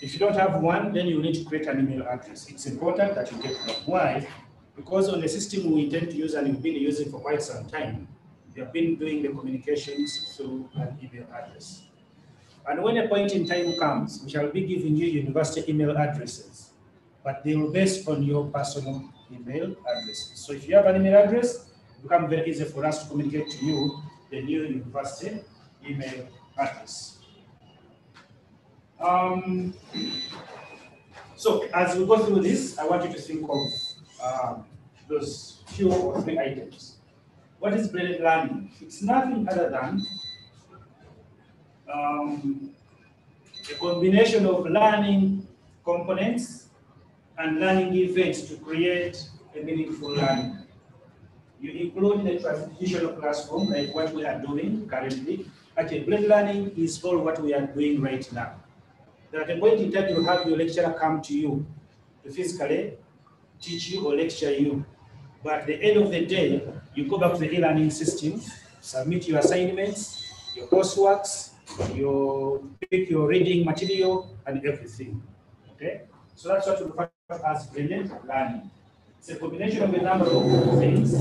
If you don't have one, then you need to create an email address. It's important that you get one. Why? Because on the system we intend to use and we've been using for quite some time, we have been doing the communications through an email address. And when a point in time comes, we shall be giving you university email addresses, but they will be based on your personal email addresses. So if you have an email address, it becomes very easy for us to communicate to you the new university email address. Um, so as we go through this, I want you to think of um, those few or three items. What is blended learning? It's nothing other than um, a combination of learning components and learning events to create a meaningful learning. You include the traditional classroom, like what we are doing currently. Actually, blended learning is all what we are doing right now. At a point in time, you have your lecturer come to you to physically teach you or lecture you. But at the end of the day, you go back to the e-learning system, submit your assignments, your courseworks, you pick your reading material and everything. Okay? So that's what we refer to as blended learning. It's a combination of a number of things.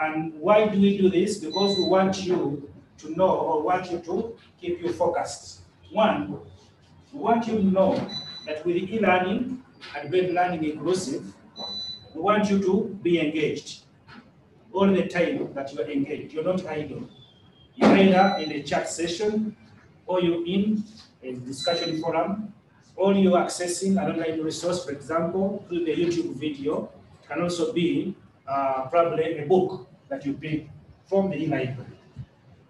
And why do we do this? Because we want you to know or want you to keep you focused. One, we want you to know that with e-learning and blended learning inclusive, we want you to be engaged all the time that you are engaged. You're not idle. You're either in a chat session or you're in a discussion forum or you're accessing an online resource, for example, through the YouTube video. It can also be uh, probably a book that you pick from the e-library.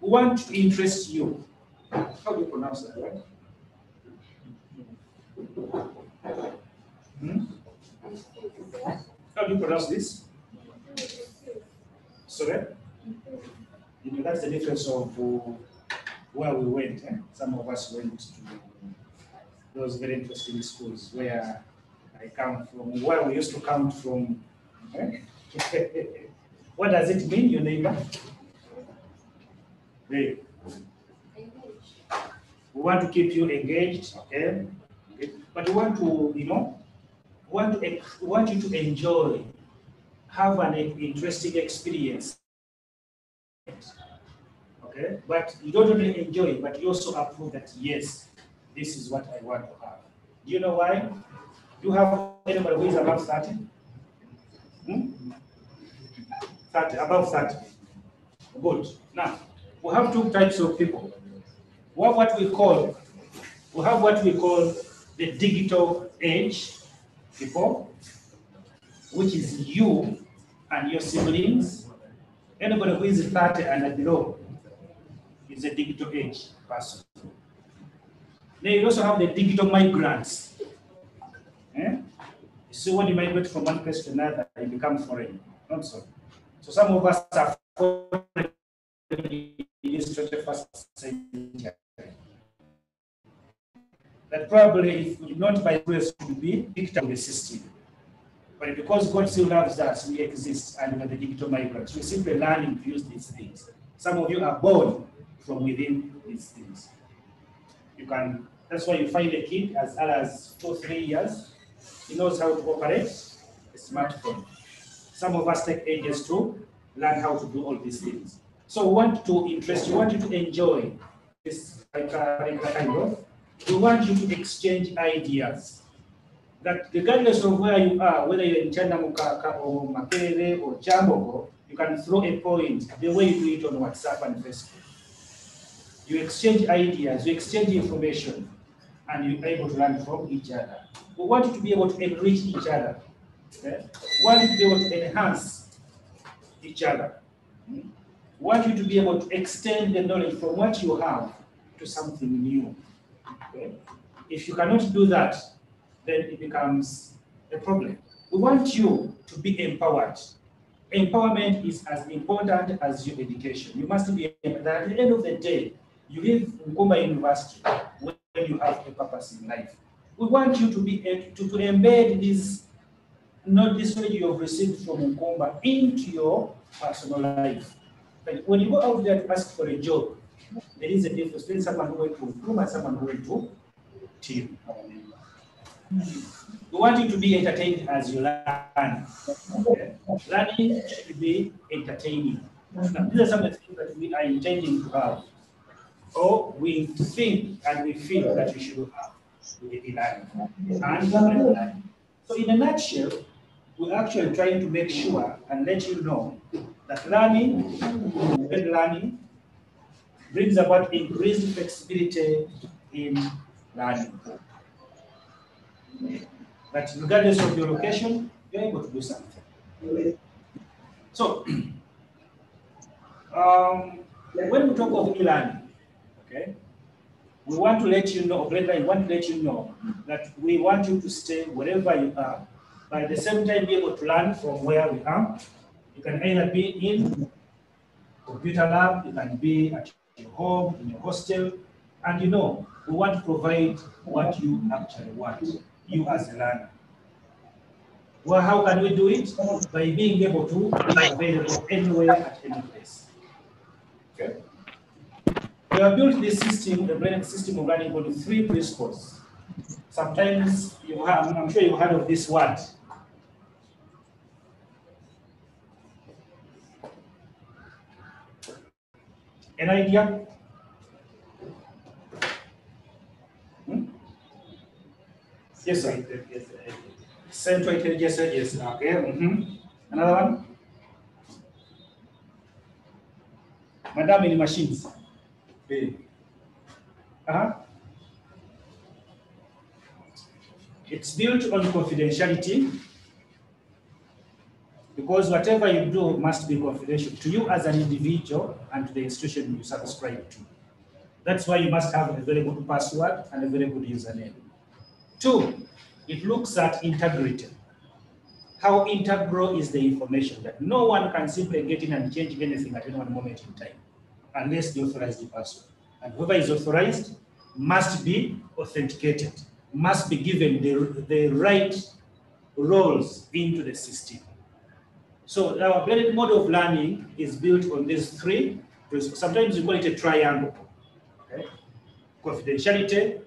We want to interest you. How do you pronounce that, right? Hmm? How do you pronounce this? Sorry? You know, that's the difference of uh, where we went. Eh? Some of us went to those very interesting schools where I come from, where we used to come from. Eh? what does it mean, your neighbor? Hey. We want to keep you engaged, okay? But we want to, you know, want to want you to enjoy, have an interesting experience. Okay, but you don't only enjoy, but you also approve that yes, this is what I want to have. Do you know why? Do you have anybody who is above 30? Hmm? 30, above 30. Good. Now, we have two types of people. We have what we call, we have what we call the digital age people, which is you and your siblings. Anybody who is 30 and below is a digital age person. Then you also have the digital migrants. Eh? So when you migrate from one place to another, you become foreign. Not so. So some of us are foreign in this 21st century. That probably, if not by grace, to be picked up the system. But because God still loves us, we exist and we're the digital migrants. We're simply learning to use these things. Some of you are born from within these things. You can, that's why you find a kid as early as two, three years, he knows how to operate a smartphone. Some of us take ages to learn how to do all these things. So we want to interest you, want you to enjoy this kind uh, of. We want you to exchange ideas. That regardless of where you are, whether you're in China, Mukaka, or Makerere, or Kyambogo, you can throw a point the way you do it on WhatsApp and Facebook. You exchange ideas, you exchange information, and you're able to learn from each other. We want you to be able to enrich each other. Okay? We want you to be able to enhance each other. Hmm? We want you to be able to extend the knowledge from what you have to something new. If you cannot do that, then it becomes a problem. We want you to be empowered. Empowerment is as important as your education. You must be at the end of the day, you leave Nkumba University when you have a purpose in life. We want you to be to, to embed this not this knowledge you have received from Nkumba into your personal life. When you go out there to ask for a job, there is a difference between someone who went to Nkumba and someone who went to team. We want you to be entertained as you learn. Okay? Learning should be entertaining. Now, these are some of the things that we are intending to have, or we think and we feel that we should have. And learning. So, in a nutshell, we're actually trying to make sure and let you know that learning, good learning, brings about increased flexibility in learning. That regardless of your location, you're able to do something. So, um, when we talk of e-learning, okay, we want to let you know, rather, I want to let you know that we want you to stay wherever you are, but at the same time be able to learn from where we are. You can either be in computer lab, you can be at your home, in your hostel, and you know, we want to provide what you actually want, you as a learner. Well, how can we do it? By being able to be available anywhere at any place. Okay. We have built this system, the brain system of learning on three principles. Sometimes you have, I'm sure you've heard of this word. An idea? Hmm? Yes, sir. Central intelligence, yes. Okay. mhm. Another one? Madam in machines. Eh. Uh-huh. It's built on confidentiality because whatever you do must be confidential to you as an individual and to the institution you subscribe to. That's why you must have a very good password and a very good username. Two, it looks at integrity. How integral is the information that no one can simply get in and change anything at any one moment in time unless the password. And whoever is authorized must be authenticated, must be given the, the right roles into the system. So our blended model of learning is built on these three. Sometimes we call it a triangle. Okay? Confidentiality,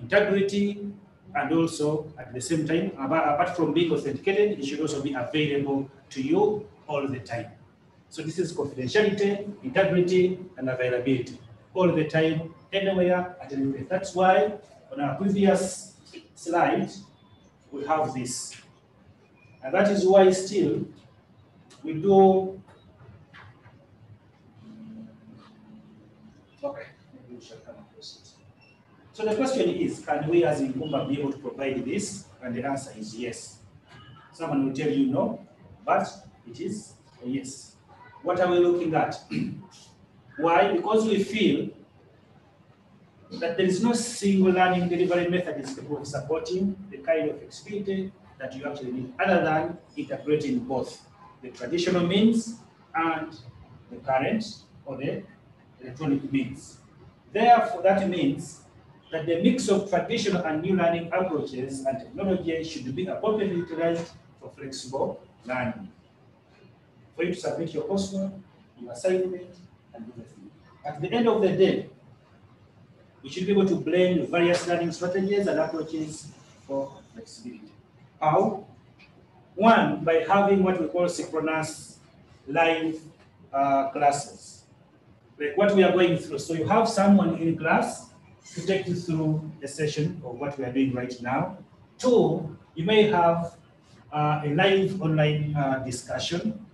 integrity, and also at the same time, apart from being authenticated, it should also be available to you all the time. So this is confidentiality, integrity, and availability all the time, anywhere, at any place. That's why on our previous slide, we have this. And that is why still we do. Okay. So the question is, can we as Nkumba be able to provide this? And the answer is yes. Someone will tell you no, but it is yes. What are we looking at? Why? Because we feel that there is no single learning delivery method is supporting the kind of flexibility that you actually need, other than integrating both the traditional means and the current or the electronic means. Therefore, that means that the mix of traditional and new learning approaches and technology should be appropriately utilized for flexible learning. For you to submit your coursework, your assignment, and everything. At the end of the day, we should be able to blend various learning strategies and approaches for flexibility. How? One, by having what we call synchronous live uh, classes, like what we are going through. So you have someone in class to take you through a session of what we are doing right now. Two, you may have uh, a live online uh, discussion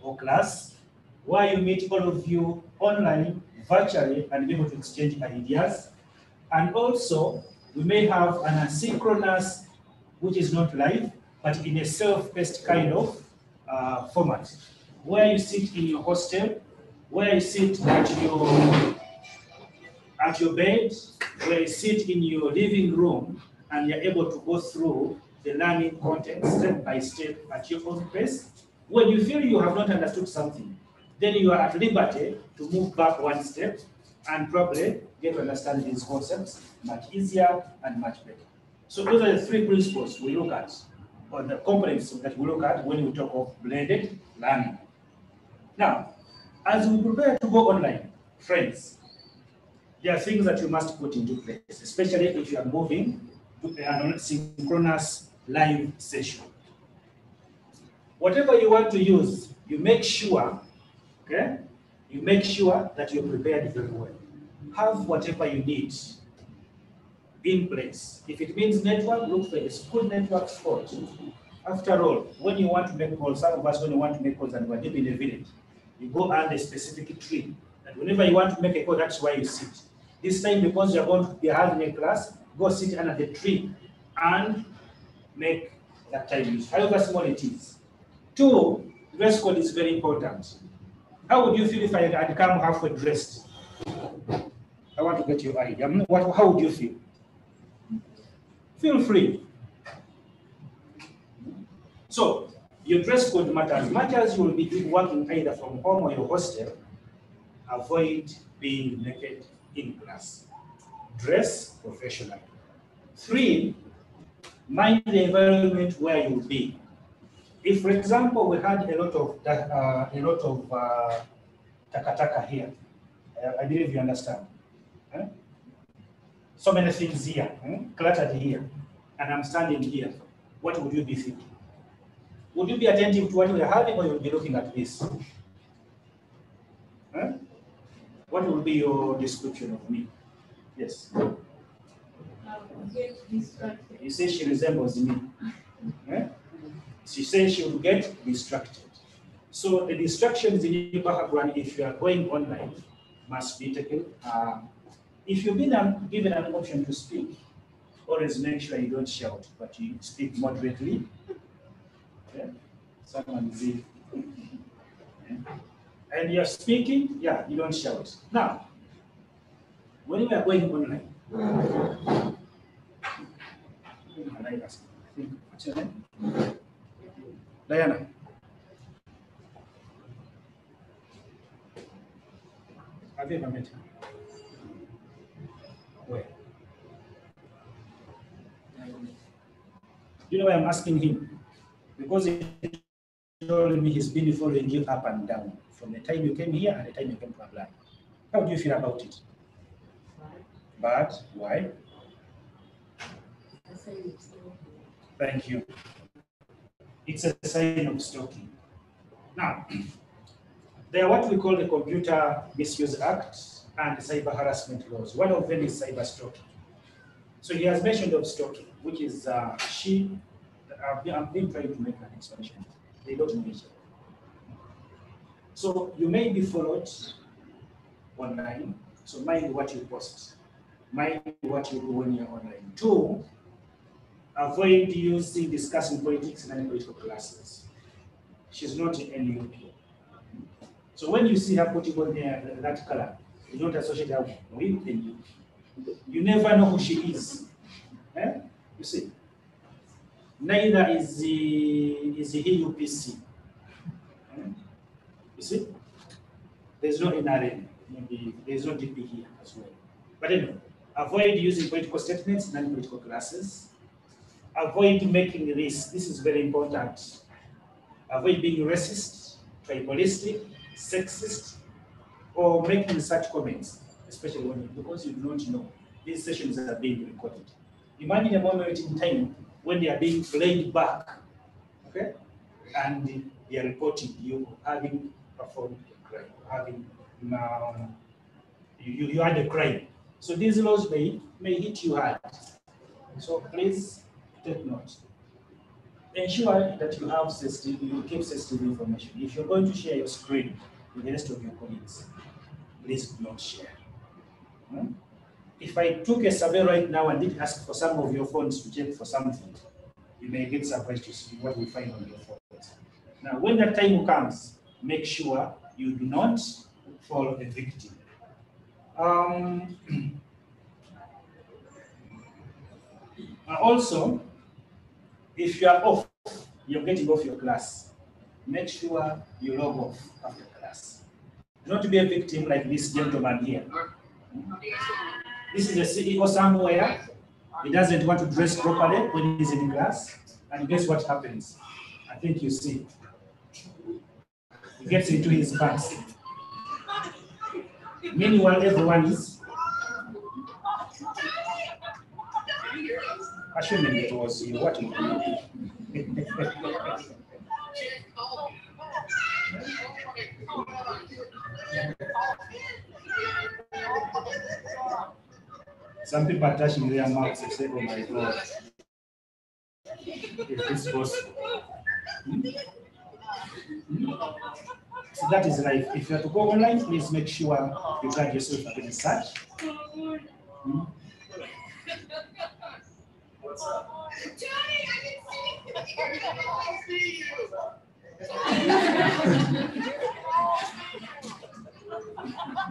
or class where you meet all of you online, virtually, and be able to exchange ideas. And also, we may have an asynchronous, which is not live, but in a self-paced kind of uh, format, where you sit in your hostel, where you sit at your at your bed, where you sit in your living room, and you're able to go through the learning content step by step at your own pace. When you feel you have not understood something, then you are at liberty to move back one step and probably get to understand these concepts much easier and much better. So those are the three principles we look at, or the components that we look at when we talk of blended learning. Now, as we prepare to go online, friends, there are things that you must put into place, especially if you are moving to a synchronous live session. Whatever you want to use, you make sure, okay, you make sure that you're prepared very well. Have whatever you need in place. If it means network, look for a good network spot. After all, when you want to make calls, some of us, when you want to make calls and we're deep in a village, you go under a specific tree. And whenever you want to make a call, that's why you sit. This time, because you're going to be having a class, go sit under the tree and make that time use, however small it is. Two, dress code is very important. How would you feel if I had come halfway dressed? I want to get your idea. What, how would you feel? Feel free. So, your dress code matters. Much as you will be working either from home or your hostel, avoid being naked in class. Dress professionally. Three, mind the environment where you will be. If, for example, we had a lot of uh, a lot of uh, takataka here, uh, I believe you understand. Eh? So many things here, eh? cluttered here, and I'm standing here. What would you be thinking? Would you be attentive to what we are having, or you would be looking at this? Eh? What would be your description of me? Yes. You say she resembles me. Eh? She says she will get distracted. So the distractions in your background, if you are going online, must be taken. Uh, if you've been um, given an option to speak, always make sure you don't shout, but you speak moderately. Okay? Someone is okay. And you're speaking, yeah, you don't shout. Now, when we are going online, what's your name? Diana. Have you ever met him? Where? You know why I'm asking him? Because he told me he's been following you up and down from the time you came here and the time you came to apply. How do you feel about it? Bad. Why? Thank you it's a sign of stalking. Now, there are what we call the Computer Misuse Act and cyber harassment laws. One of them is cyber stalking. So he has mentioned of stalking, which is uh, she, I've been, I've been trying to make an explanation. They don't mention. So you may be followed online, so mind what you post. Mind what you do when you're online. Two, avoid using discussing politics in any political classes. She's not in NUP. So when you see her putting on there that color, you don't associate her with NUP. You never know who she is. Eh? You see? Neither is the is the UPC. Eh? You see? There's no NRM. Maybe there's no DP here as well. But anyway, avoid using political statements non-political classes avoid making this. This is very important. Avoid being racist, tribalistic, sexist, or making such comments, especially when because you do not know these sessions are being recorded. Imagine a moment in time when they are being played back, okay, and they are reporting you having performed a crime, having um, you, you had a crime. So these laws may may hit you hard. So please take note. Ensure that you have sensitive, you keep sensitive information. If you're going to share your screen with the rest of your colleagues, please do not share. Hmm? If I took a survey right now and did ask for some of your phones to check for something, you may get surprised to see what we find on your phones. Now, when that time comes, make sure you do not fall a victim. Um, also, if you are off, you're getting off your class, make sure you log off after. Not to be a victim like this gentleman here. This is a CEO somewhere. He doesn't want to dress properly when he's in class. And guess what happens? I think you see. He gets into his pants. Meanwhile, everyone is assuming it was you. What? Some people are touching their mouths and say, oh my God. If this possible. Hmm? Hmm? So that is life. If you have to go online, please make sure you guard yourself against such. Hmm? What's up? Johnny, I can see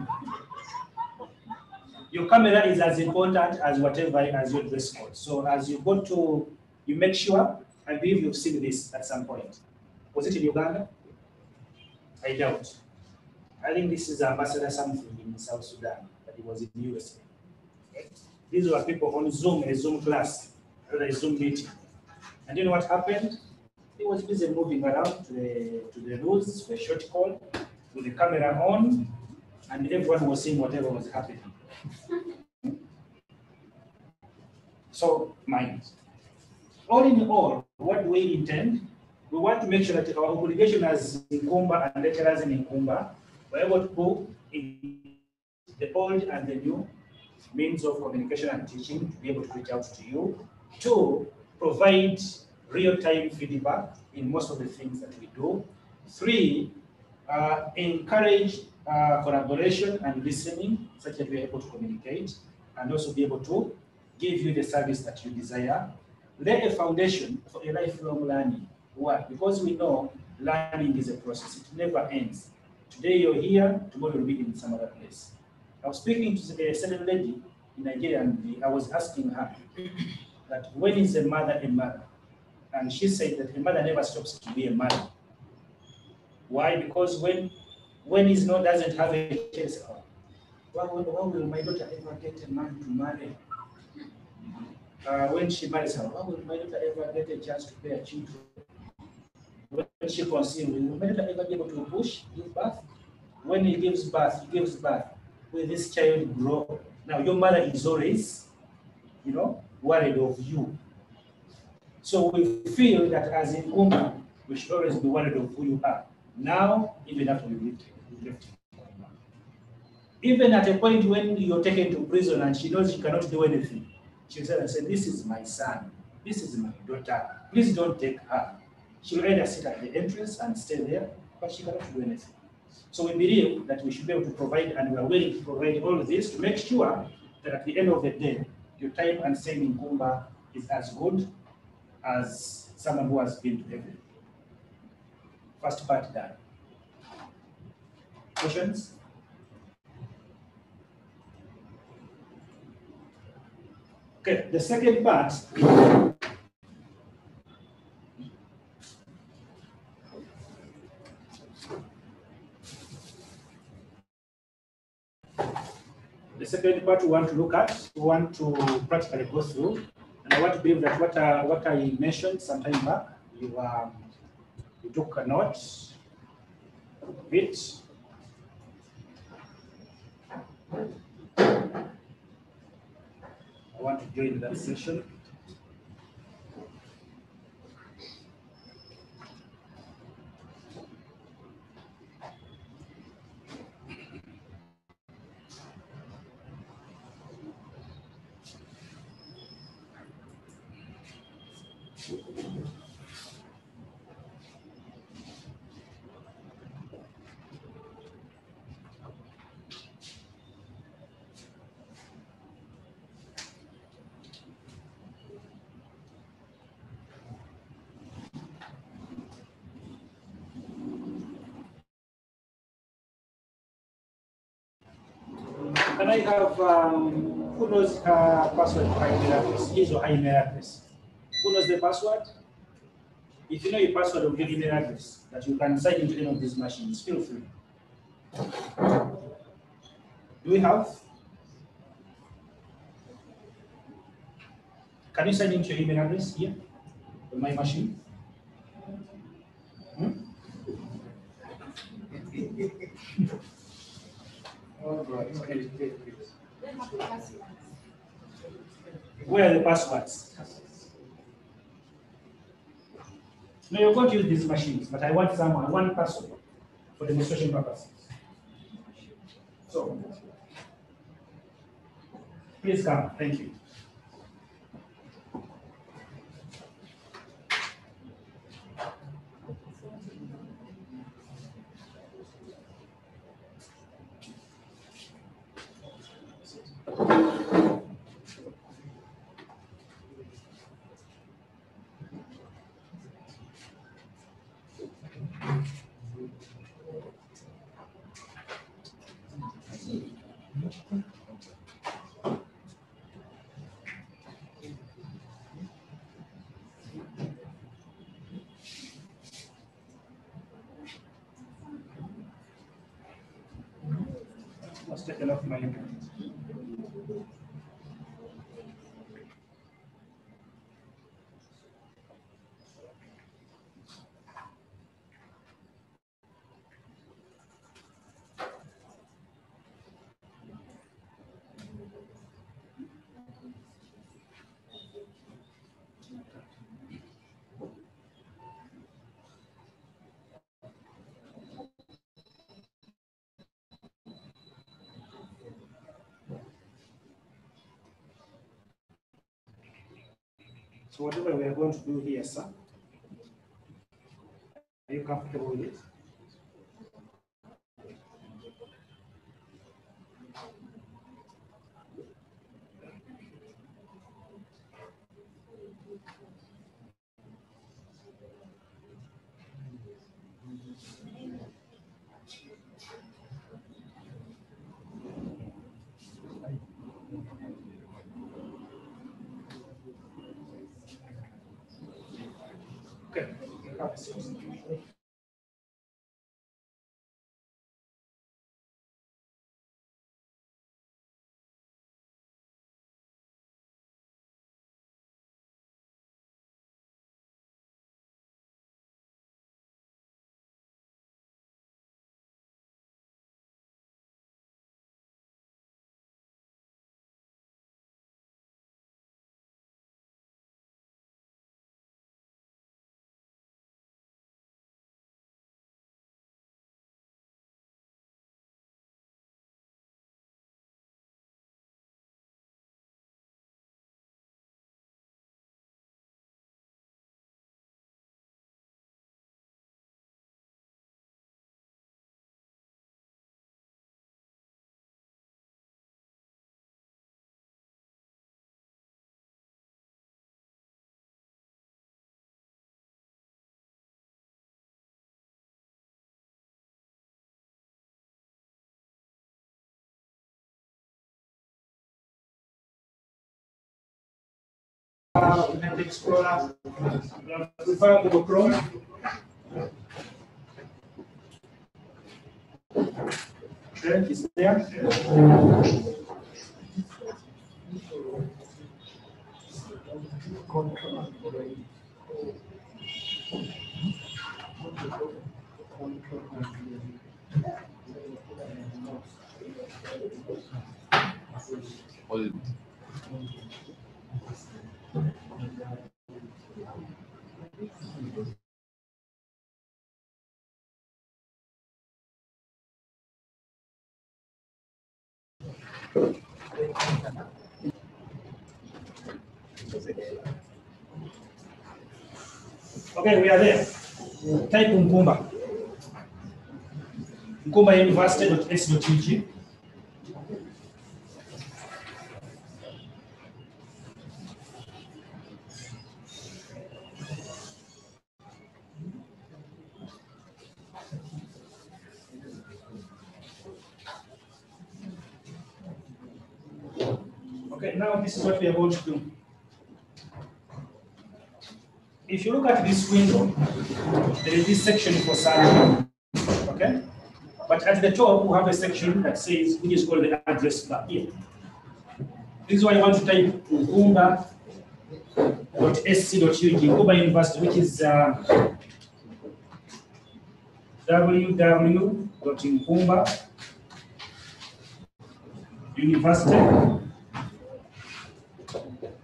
Your camera is as important as whatever as your dress code. So as you go to, you make sure, I believe you've seen this at some point. Was it in Uganda? I doubt. I think this is Ambassador something in South Sudan, but it was in the USA. These were people on Zoom, a Zoom class, a Zoom meeting. And you know what happened? He was busy moving around to the, to the rules for a short call with the camera on, and everyone was seeing whatever was happening. So, mind. All in all, what do we intend? We want to make sure that our obligation as Nkumba and lecturers in Nkumba were able to in the old and the new means of communication and teaching to be able to reach out to you. to provide real-time feedback in most of the things that we do. Three, uh, encourage uh, collaboration and listening, such that we're able to communicate and also be able to give you the service that you desire. Lay a foundation for a lifelong learning. Why? Because we know learning is a process, it never ends. Today you're here, tomorrow you'll be in some other place. I was speaking to a certain lady in Nigeria and I was asking her that when is a mother a mother? And she said that a mother never stops to be a mother. Why? Because when when he's not doesn't have a chance, oh, why, will, my daughter ever get a man to marry? Uh, when she marries her, why will my daughter ever get a chance to bear children? When she conceives, will my daughter ever be able to push, give birth? When he gives birth, he gives birth. Will this child grow? Now your mother is always, you know, worried of you. So we feel that as a woman, we should always be worried of who you are. Now, even after we we Even at a point when you're taken to prison and she knows she cannot do anything, she'll say, This is my son, this is my daughter. Please don't take her. She'll either sit at the entrance and stay there, but she cannot do anything. So we believe that we should be able to provide, and we are willing to provide all of this to make sure that at the end of the day, your time and staying in Nkumba is as good as someone who has been to heaven. First part done. Questions? Okay, the second part The second part we want to look at, we want to practically go through, and I want to believe that what, uh, what I mentioned some time back, you, um, you took a note of it. I want to join that session. I have, um, who knows her password for email address, his or her email address? Who knows the password? If you know your password of your email address, that you can sign into any of these machines, feel free. Do we have? Can you sign into your email address here on my machine? where are the passwords? No, you're going to use these machines, but I want someone, one person, for demonstration purposes. So, please come. Thank you. So whatever we are going to do here, sir, are you comfortable with it? Uh, Internet Explorer, uh, prefer Google Chrome. Okay, is there? Okay, we are there. Type Nkumba. Nkumba Okay, now this is what we are going to do. If you look at this window, there is this section for salary, okay? But at the top, we have a section that says, which is called the address bar here. This is why you want to type nkumba.sc.ug, Nkumba University, which is uh, www.nkumba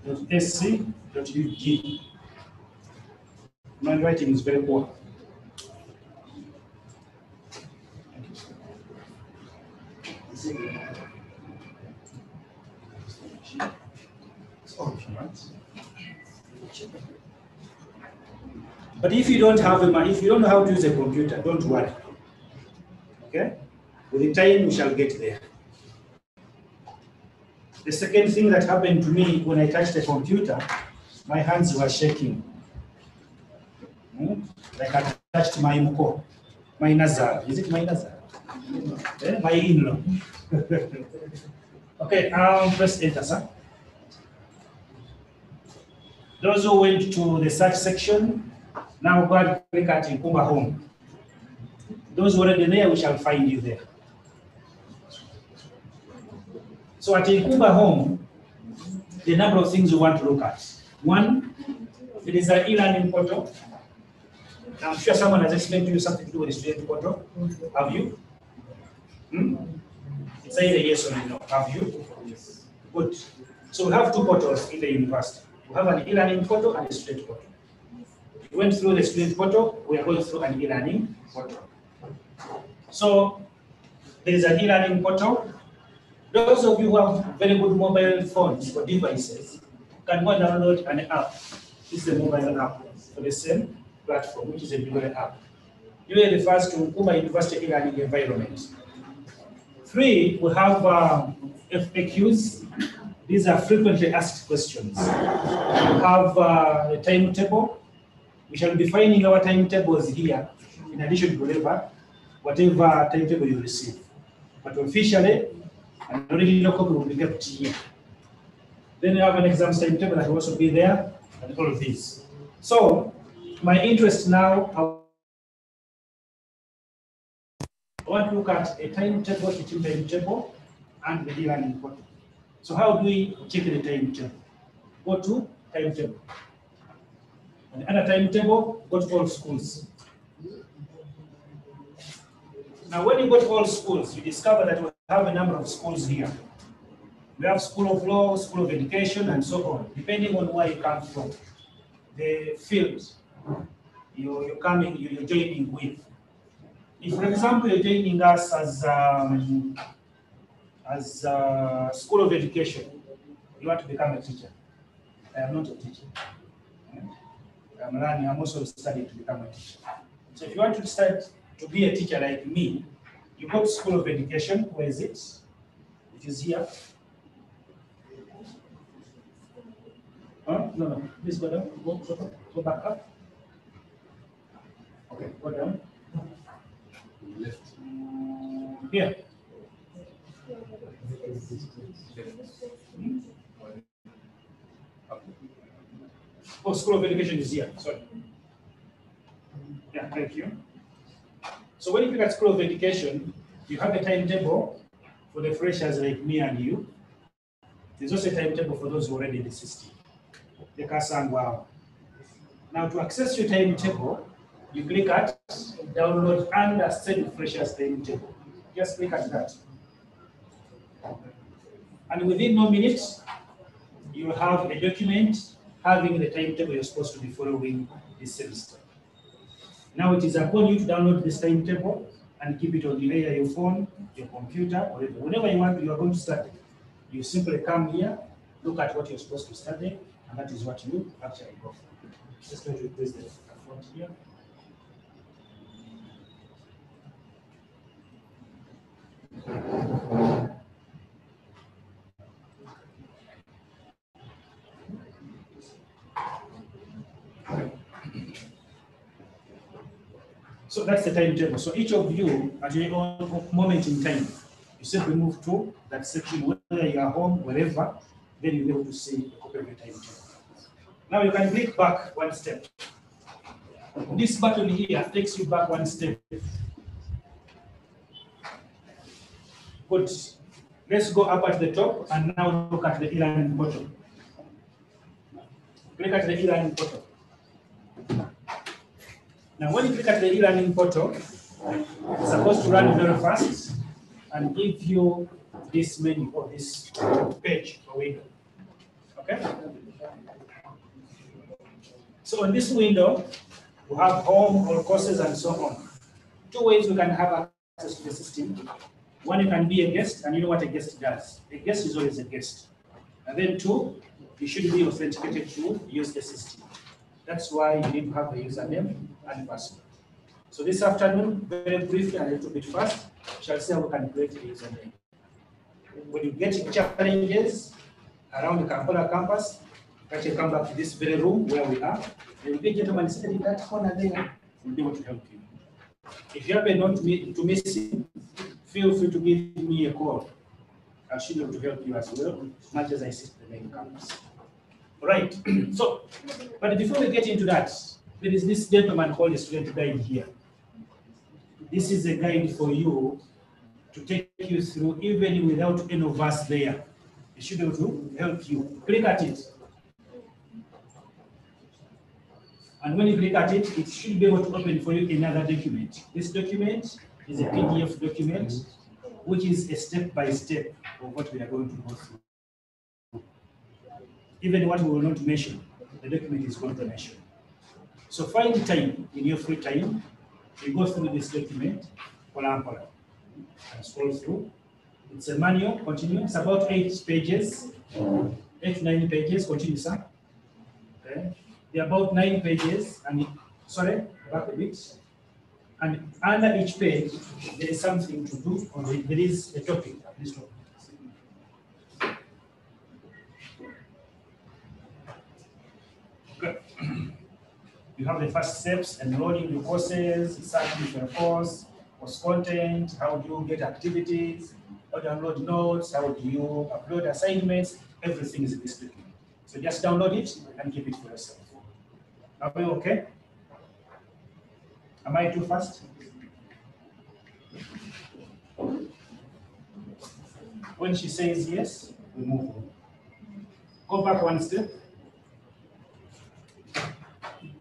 university.sc.ug. My writing is very poor. But if you don't have a, if you don't know how to use a computer, don't worry. Okay? With time, we shall get there. The second thing that happened to me when I touched the computer, my hands were shaking. Hmm? Like I touched my muko, my nazar. Is it my nazar? Eh, My in-law. okay, um, press enter, sir. Those who went to the search section, now go and click at Nkumba Home. Those who already there, we shall find you there. So at Nkumba Home, the number of things we want to look at. One, it is an e-learning portal. I'm sure someone has explained to you something to do with the student portal. Have you? Hmm? It's either yes or no. Have you? Good. So we have two portals in the university. We have an e-learning portal and a student portal. We went through the student portal, we are going through an e-learning portal. So there is an e-learning portal. Those of you who have very good mobile phones or devices can go and download an app. This is a mobile app for the same platform, which is a Google app. Usually refers to Nkumba University e-learning environment. Three, we have um, FAQs. These are frequently asked questions. We have uh, a timetable. We shall be finding our timetables here in addition to whatever, whatever timetable you receive. But officially, an original copy will be kept here. Then you have an exam timetable that will also be there and all of these. So my interest now, I want to look at a timetable, teaching timetable, and the e-learning portal. So how do we check the timetable? Go to timetable. And under timetable, go to all schools. Now, when you go to all schools, you discover that have a number of schools here. We have School of Law, School of Education, and so on, depending on where you come from. The field you, you're coming, you- you're joining with. If, for example, you're joining us as, um, as uh, School of Education, you want to become a teacher. I am not a teacher. I'm learning, I'm also studying to become a teacher. So if you want to start to be a teacher like me, you go to School of Education, where is it? It is here. Huh? No, no, please go down, go, go, go back up. Okay, go down. Left. Here. Oh, School of Education is here, sorry. Yeah, thank you. So when you look at School of Education, you have a timetable for the freshers like me and you. There's also a timetable for those who already in the system. The Kasangwa. Now to access your timetable, you click at download and send freshers timetable. Just click at that. And within no minutes, you will have a document having the timetable you're supposed to be following this semester. Now it is upon you to download this timetable and keep it on your, either your phone, your computer, or whenever you want, you are going to study. You simply come here, look at what you're supposed to study, and that is what you actually go for. Just going to replace the font here. So that's the timetable. So each of you, at your own moment in time, you simply move to that section, whether you are home, wherever, then you'll be able to see a copy of your timetable. Now you can click back one step. This button here takes you back one step. Good. Let's go up at the top and now look at the e-learning portal. Click at the e-learning portal. Now, when you click at the e-learning portal, it's supposed to run very fast and give you this menu or this page or window. Okay? So on this window, who have home or courses and so on. Two ways we can have access to the system. One, you can be a guest, and you know what a guest does. A guest is always a guest. And then two, you should be authenticated to use the system. That's why you need to have a username and password. So this afternoon, very briefly and a little bit fast, shall see how we can create a username. When you get challenges around the Kampala campus, actually come back to this very room where we are. There will be a gentleman sitting in that corner there, will be able to help you. If you happen not to miss him, feel free to give me a call. I should be able to help you as well, as much as I sit the main campus. Right, so, but before we get into that, there is this gentleman called a student guide here. This is a guide for you to take you through even without any of us there. It should help you. Click at it. And when you click at it, it should be able to open for you another document. This document is a PDF document, which is a step by step of what we are going to go through. Even what we will not mention, the document is going to mention. So find time in your free time, you go through this document, pola pola, and scroll through. It's a manual, continue. It's about eight pages, eight, nine pages, continue, sir. Okay. They're about nine pages, and sorry, back a bit. And under each page, there is something to do, or there is a topic, this topic. Good. You have the first steps, enrolling your courses, searching for a course, course content, how do you get activities, how do you download notes, how do you upload assignments, everything is document. So just download it and keep it for yourself. Are we okay? Am I too fast? When she says yes, we move on. Go back one step.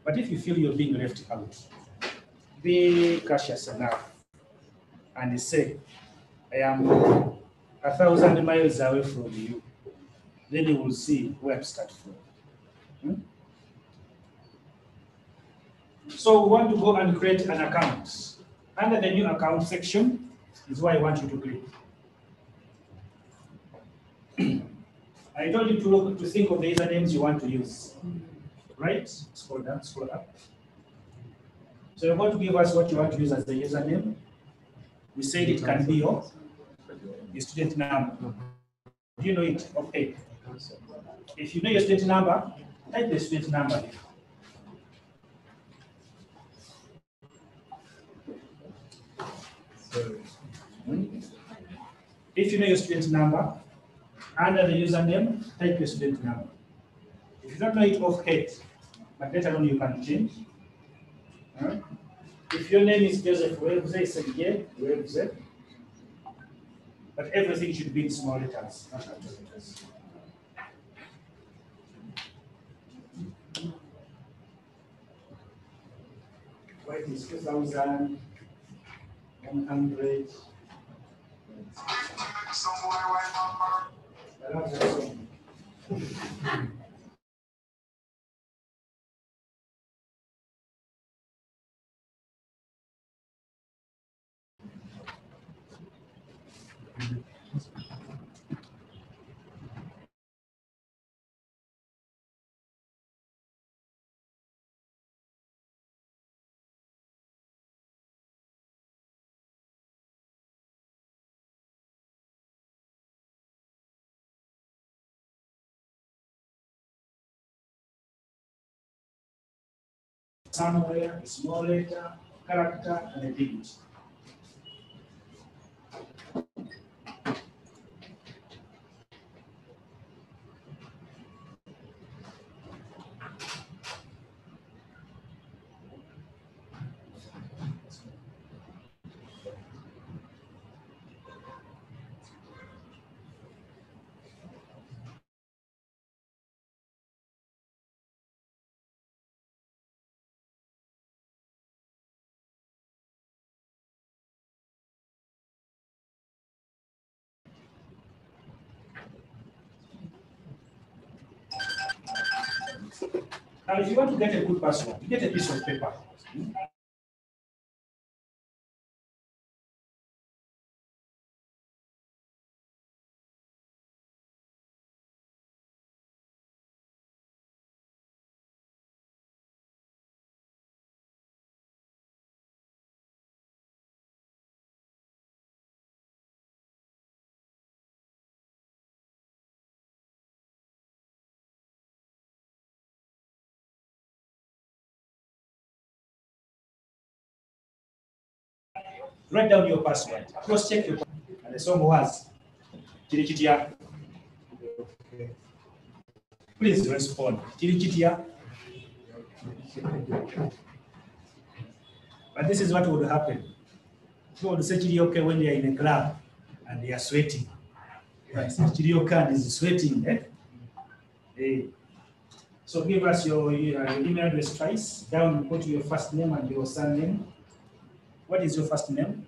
But if you feel you're being left out, be cautious enough and say, I am a thousand miles away from you. Then you will see where to start from. Hmm? So we want to go and create an account. Under the new account section is where I want you to click. I told you to look to think of the usernames you want to use. Right? Scroll down, scroll up. So you're going to give us what you want to use as the username. We said it can be your, your student number. Do you know it? Okay. If you know your student number, type the student number here. If you know your student number, under the username, type your student number. If you don't know it off but later on you can change. If your name is Joseph Webze, say yeah, Webze. But everything should be in small letters, not capital letters. White is two thousand one hundred. I love that song. somewhere, and. If you want to get a good password, you get a piece of paper. Write down your password. Cross check your password. and the song was Chiri Chitia. Please respond. Chiri Chitia. But this is what would happen. People would say Chirioke when they are in a club and they are sweating. Yes, Chirioka is sweating. Eh? Eh. So give us your, your email address twice. Down, put your first name and your surname. What is your first name?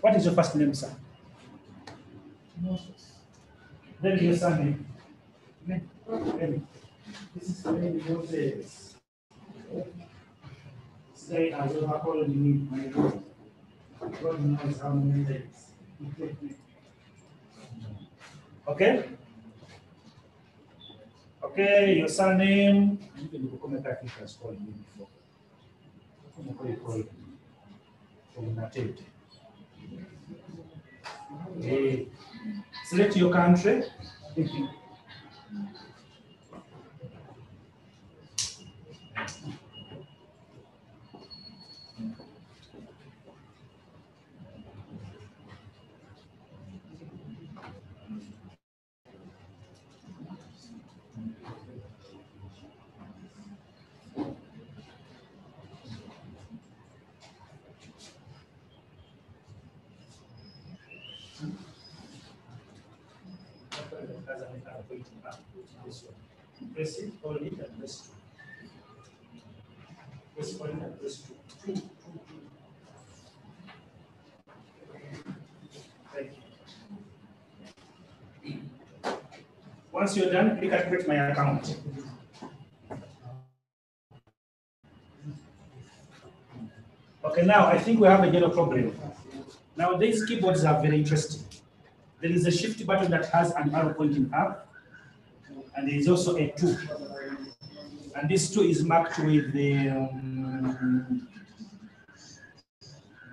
What is your first name, sir? Moses. Then your surname. Then- This is Lenny Moses. Say, I will have called me my God. God knows how many days. Okay? Okay, your surname. Even if you back, has called me before. Come on, call me. From Natete. Select your country. Press it, hold it, and press two. Press it and press two. Thank you. Once you're done, click activate my account. Okay, now I think we have a yellow problem. Now these keyboards are very interesting. There is a shift button that has an arrow pointing up, and there is also a two. And this two is marked with the um,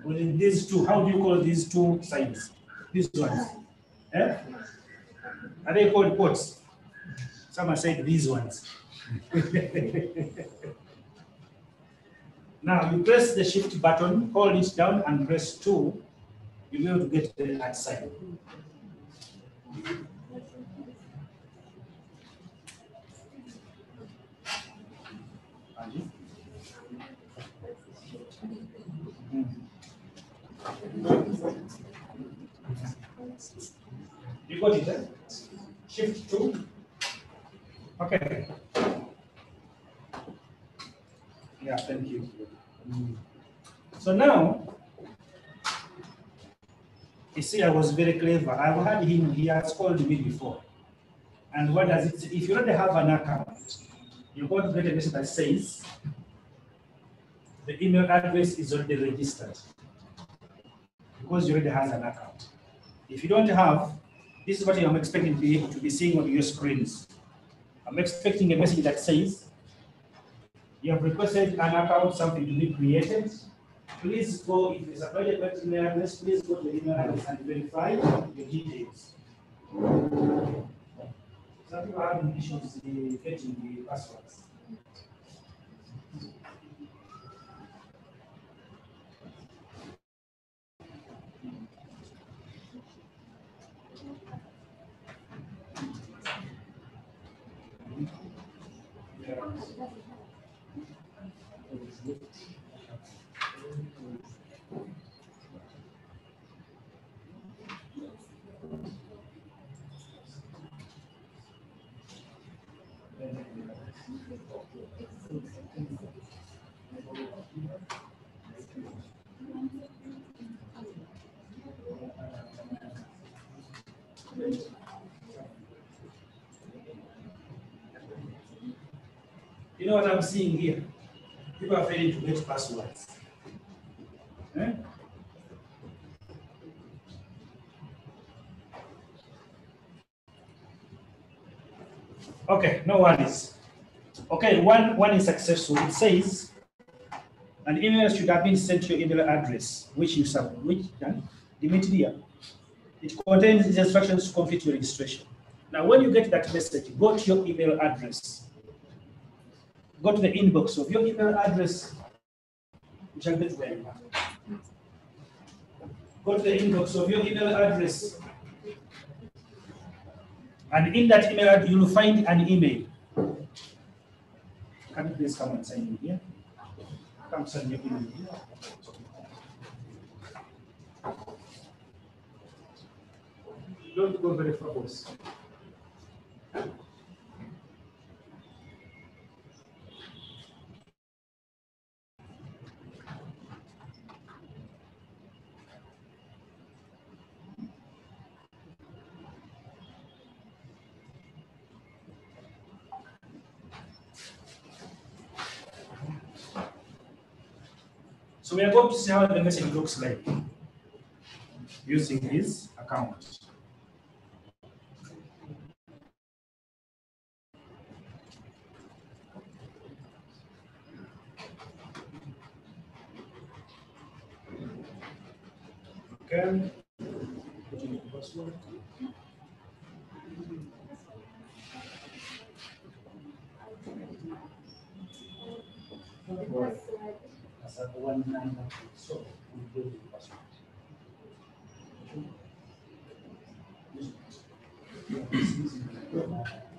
with these two. How do you call these two signs? These ones. Eh? Are they called ports? Someone said these ones. now you press the shift button, hold it down, and press two. Able to get the at sign. You got it, eh? Shift two. Okay. Yeah, thank you. So now, you see, I was very clever. I've had him, he has called me before. And what does it say? If you already have an account, you're going to get a message that says the email address is already registered because you already has an account. If you don't have, this is what I'm expecting to be able to be seeing on your screens. I'm expecting a message that says you have requested an account, something to be created. Please go, if it's a private email address, please go to the email address and verify your details. Some people having issues getting the passwords. Know what I'm seeing here? People are failing to get passwords. Eh? Okay, no worries. Okay, one, one is successful. It says an email should have been sent to your email address, which you sub, which, uh, Dimitria. It contains instructions to complete your registration. Now, when you get that message, go to your email address. Go to the inbox of your email address, which I'll get where. Go to the inbox of your email address. And in that email, address, you will find an email. Can you please come and sign in here? Come sign your email here. Don't go very far, boss. We are going to see how the message looks like using this account. não.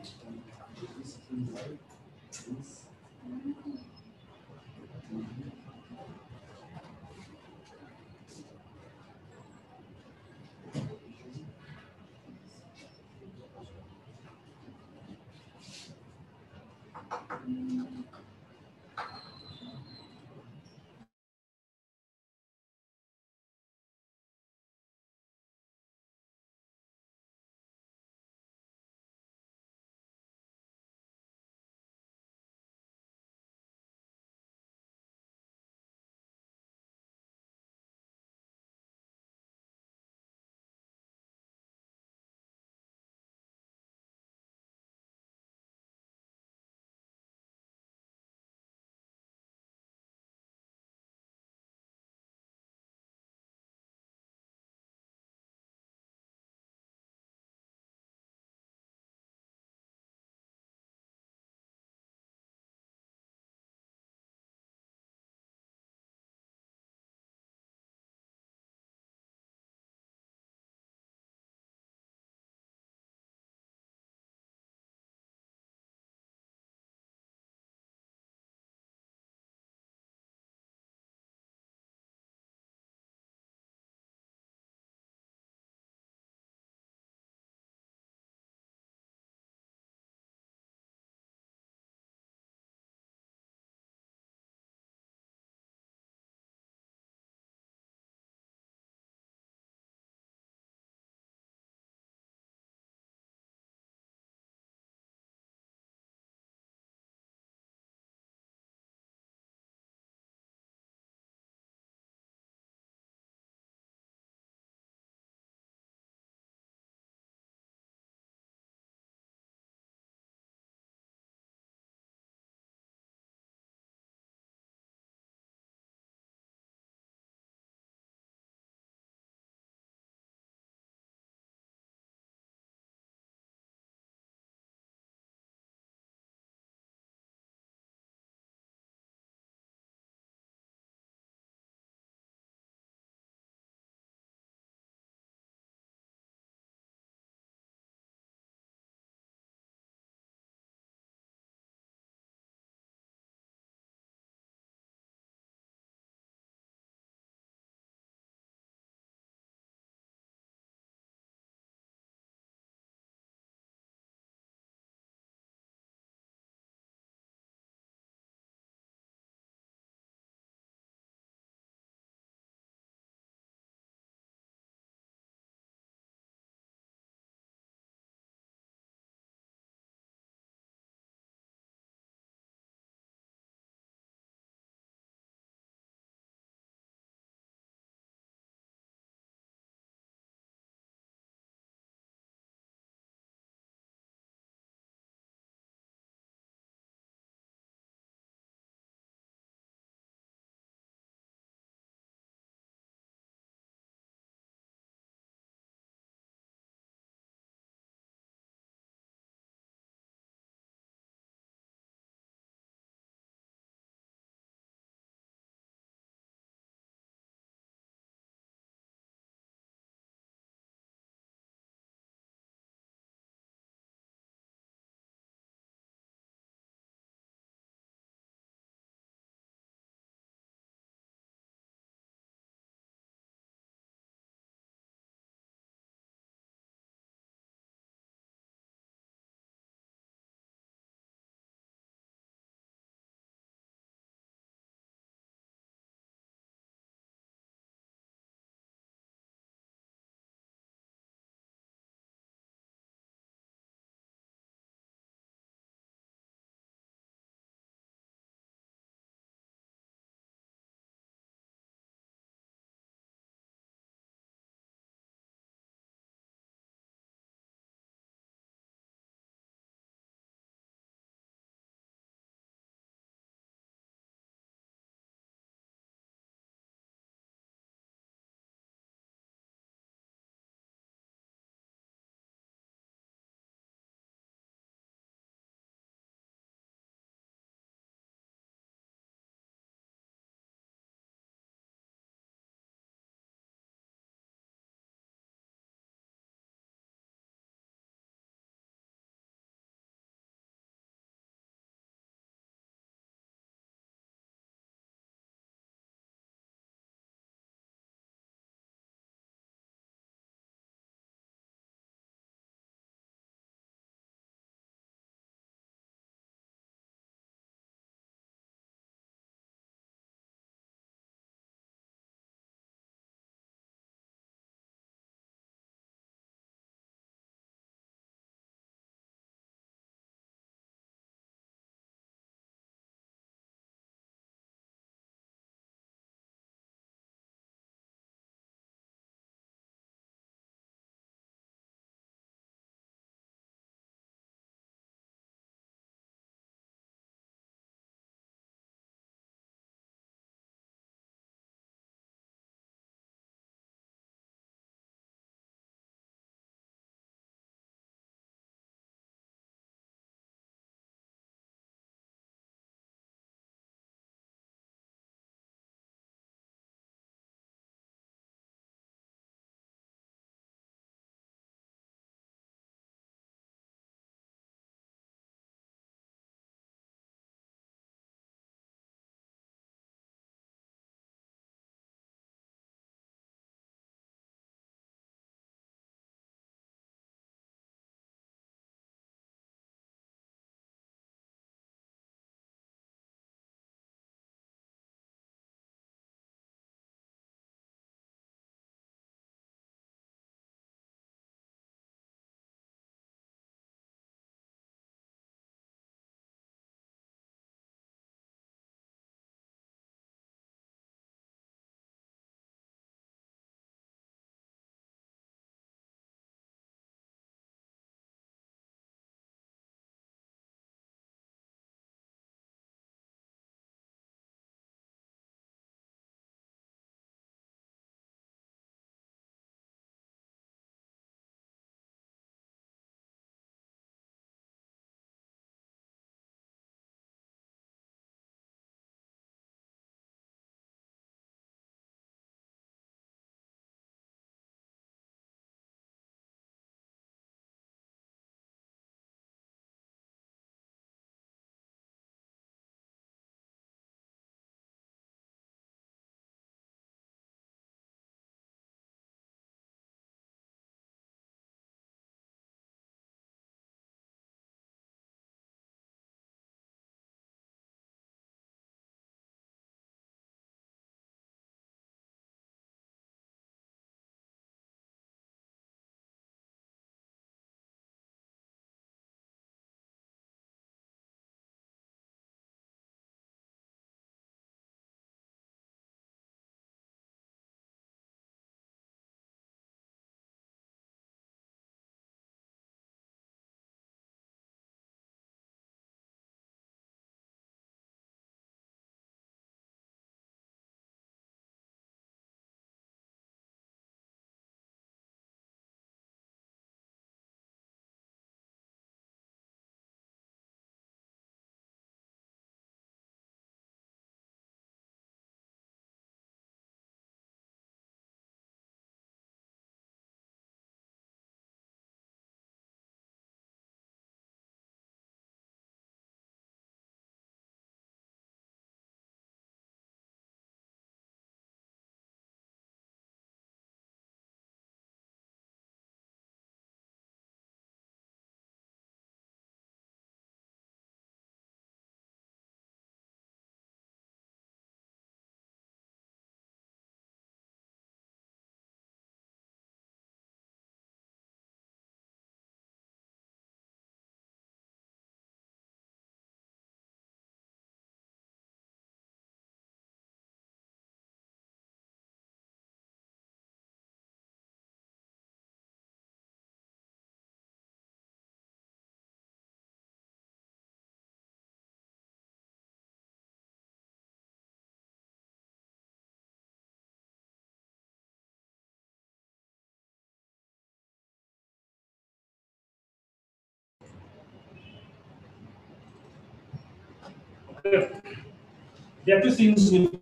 There are two things you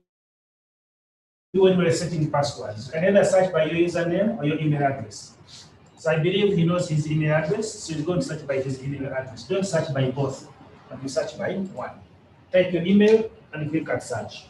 do when we're setting passwords. You can either search by your username or your email address. So I believe he knows his email address, so he's going to search by his email address. Don't search by both, but you search by one. Type your email and click at search.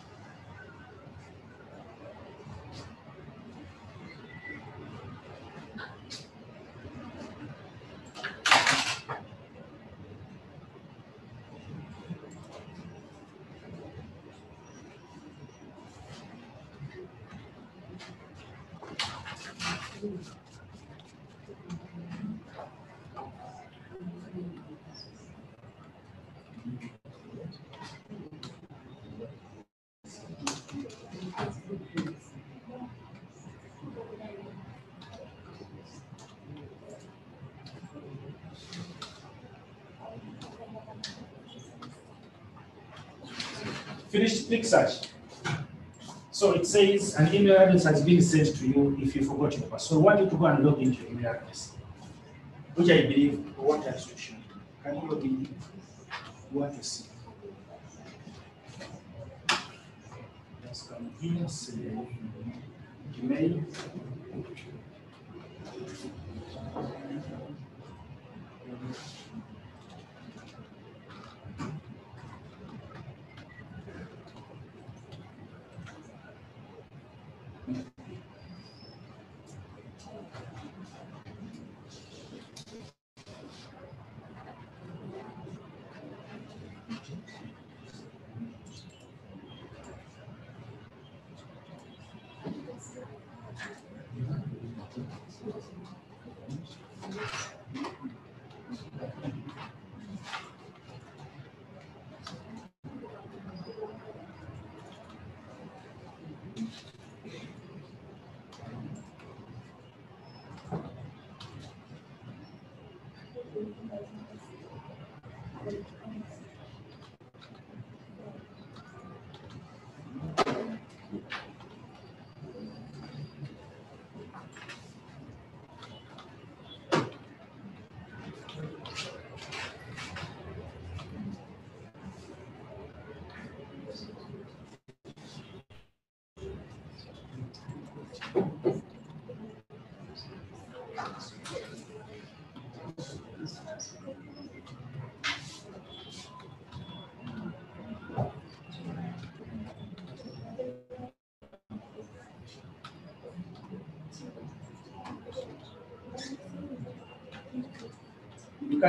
Search. So it says an email address has been sent to you if you forgot your password. So want you to go and log into your email address, which I believe want us to show. Can you log in? You want to see. Just come here, say Gmail.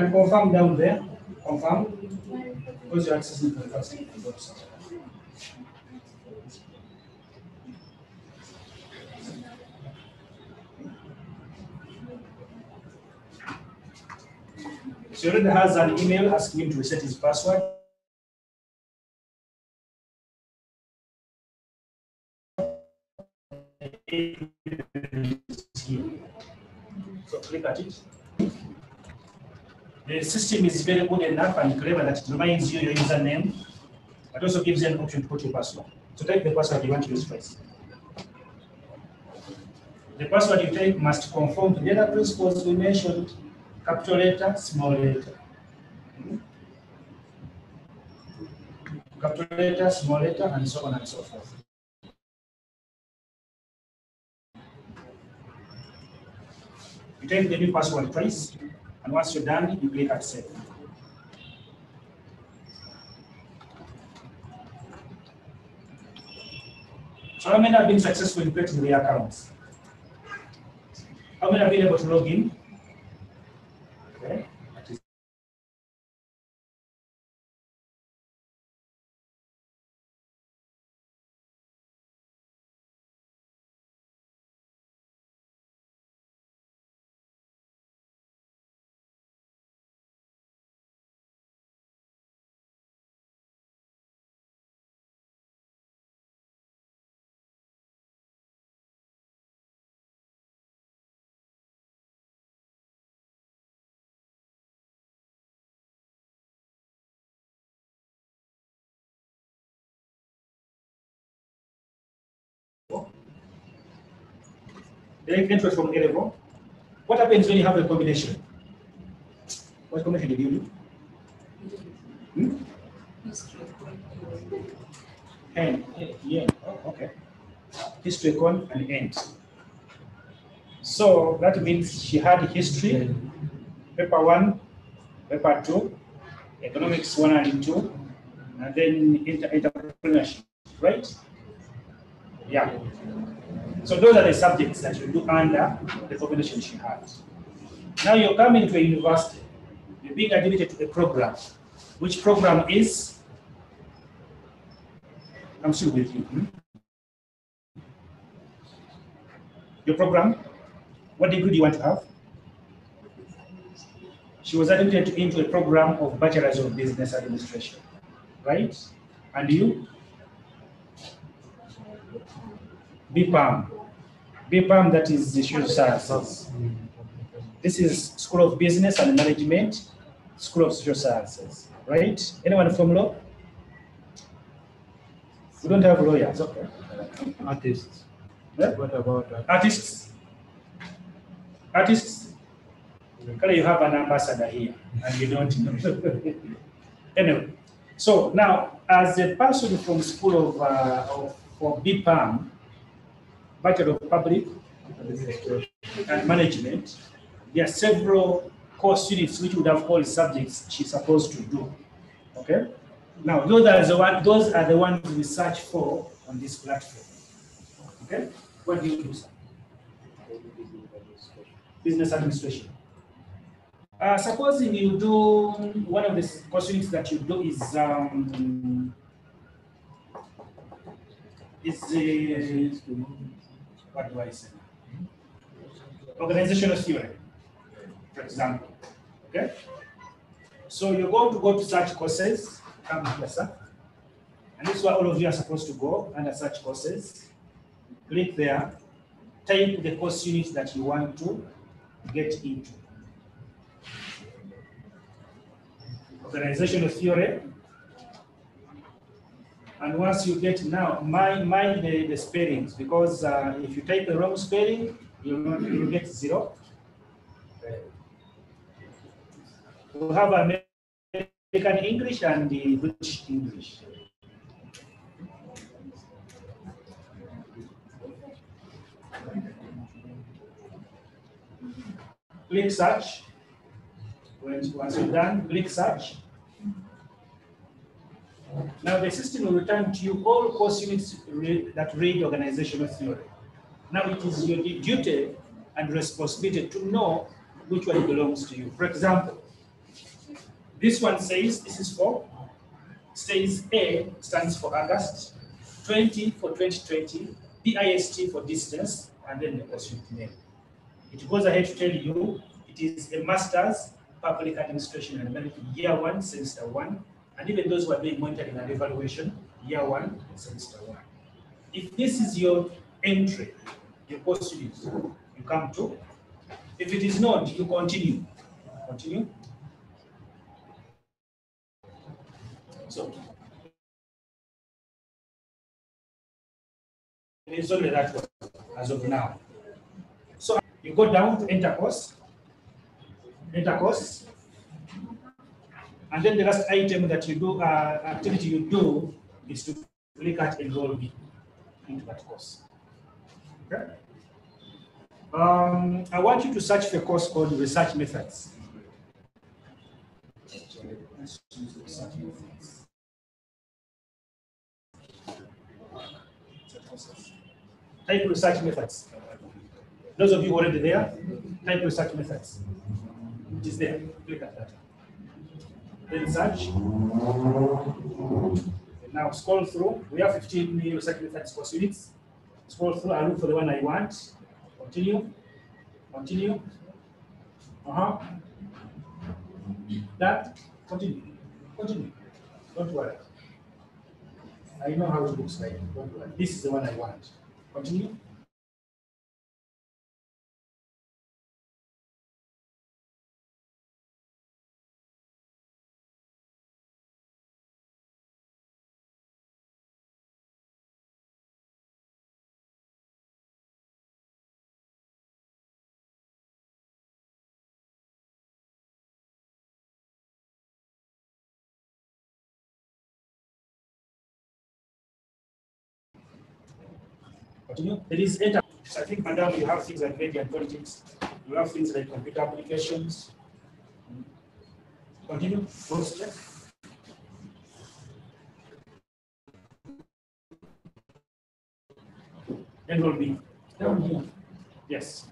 Can confirm down there, confirm, because you're accessing the first website. So he already has an email asking him to reset his password. So click at it. The system is very good enough and clever that it reminds you your username, but also gives you an option to put your password. So type the password you want to use first. The password you type must conform to the other principles we mentioned, capital letter, small letter. Capital letter, small letter, and so on and so forth. You type the new password twice, and once you're done, you click save. So how many have been successful in creating their accounts? How many have been able to log in? Okay. Direct network from A level. What happens when you have a combination? What combination did you do? Hmm? Yeah, oh, okay. History con and end. So that means she had history, paper one, paper two, economics one and two, and then inter- entrepreneurship, right? Yeah. So those are the subjects that you do under the combination she had. Now you're coming to a university, you're being admitted to a program, which program is I'm still with you. hmm? Your program, what degree do you want to have? She was admitted into a program of Bachelor's of Business Administration, right? And you? BPAM. BPAM, that is the social sciences. This is School of Business and Management, School of Social Sciences, right? Anyone from law? We don't have lawyers, okay. Artists. Yeah? What about Artists? Artists? Kale, you have an ambassador here and you don't know. anyway, so now as a person from School of, uh, of for BPAM, Bachelor of Public and Management, there are several course units which would have all subjects she's supposed to do. Okay? Now, those are the one, those are the ones we search for on this platform. Okay? What do you do, sir? Business administration. Uh, supposing you do one of the course units that you do is um, is uh, say? Organizational theory, for example. Okay? So you're going to go to such courses, come here, sir. And this is where all of you are supposed to go under such courses. Click there, type the course unit that you want to get into. Organizational theory. And once you get now, mind, mind the, the spellings because uh, if you type the wrong spelling, you'll, you'll get zero. We have American English and the British English. Click search. Once you're done, click search. Now the system will return to you all course units that read organizational theory. Now it is your duty and responsibility to know which one belongs to you. For example, this one says this is for, says A stands for August, 20 for 2020, DIST for distance, and then the course unit name. It goes ahead to tell you it is a master's public administration and management year one, semester one, and even those who are doing monitoring and evaluation, year one, semester one. If this is your entry, your unit, you come to. If it is not, you continue. Continue. So. It's only that one as of now. So you go down to enter course, enter course, and then the last item that you do, uh, activity you do is to click at enroll me into that course. Okay? Um, I want you to search for a course called research methods. Research methods. Type research methods. Those of you already there, type research methods. It is there. Click at that. Then search. Now scroll through. We have 15 research methods course units. Scroll through. I look for the one I want. Continue. Continue. Uh-huh. That. Continue. Continue. Don't worry. I know how it looks like. Don't worry. This is the one I want. Continue. Continue. There is eight. I think, madam, you have things like media and politics. You have things like computer applications. Continue. Go straight. Then will be down here. Yes.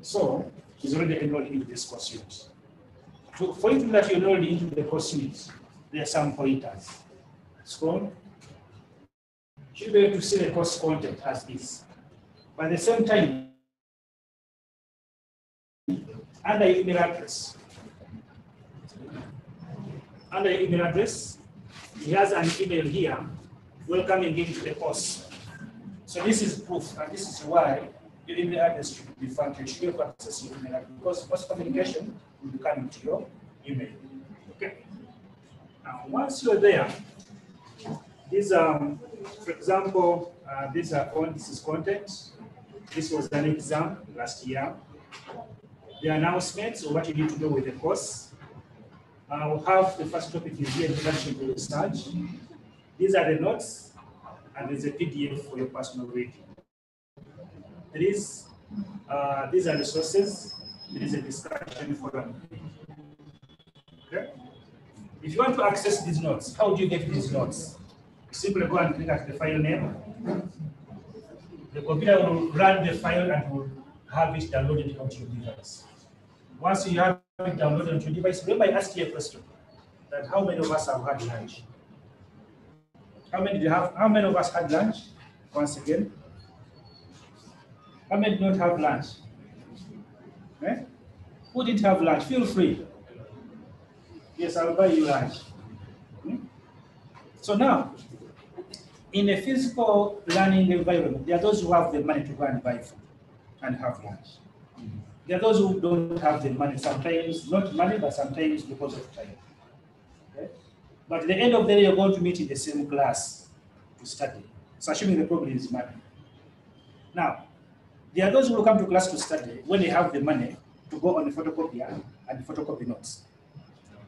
So he's already enrolled into this course unit. To, for you to that you enrolled into the course unit, there are some pointers. Scroll. Should be able to see the course content as this. But at the same time, under your email address, under your email address, he has an email here welcoming him to the course. So this is proof, and this is why your email address should be found. You should be able to access your email address because most communication will be coming to your email. Okay. Now, once you're there, these um, for example, uh, these are on this is content. This was an exam last year. The announcements of what you need to do with the course. I will have the first topic is the introduction to research. These are the notes, and there's a PDF for your personal reading. There is, uh, these are the sources. There is a discussion forum. Okay. If you want to access these notes, how do you get these notes? Simply go and click at the file name. The computer will run the file and will have it downloaded onto your device. Once you have it downloaded onto your device, remember I asked you a question that how many of us have had lunch? How many do you have? How many of us had lunch? Once again. How many do not have lunch? Eh? Who didn't have lunch? Feel free. Yes, I'll buy you lunch. Hmm? So now, in a physical learning environment, there are those who have the money to go and buy food and have lunch. There are those who don't have the money, sometimes not money, but sometimes because of time. Okay? But at the end of the day, you're going to meet in the same class to study. So assuming the problem is money. Now, there are those who will come to class to study when they have the money to go on the photocopier and the photocopy notes.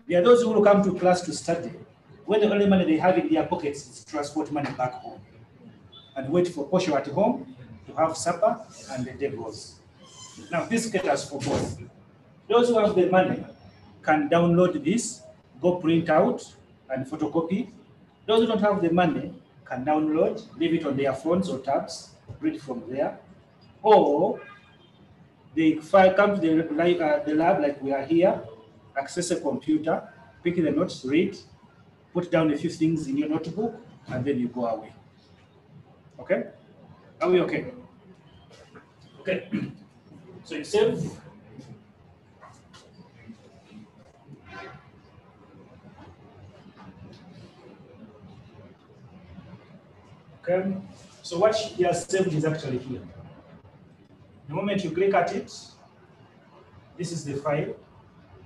There are those who will come to class to study when the only money they have in their pockets is transport money back home and wait for Posho at home to have supper and the day goes. Now, this caters for both. Those who have the money can download this, go print out and photocopy. Those who don't have the money can download, leave it on their phones or tabs, read from there. Or they come to the, uh, the lab like we are here, access a computer, pick the notes, read, put down a few things in your notebook, and then you go away. Okay? Are we okay? Okay. So you save. Okay. So what you have saved is actually here. The moment you click at it, this is the file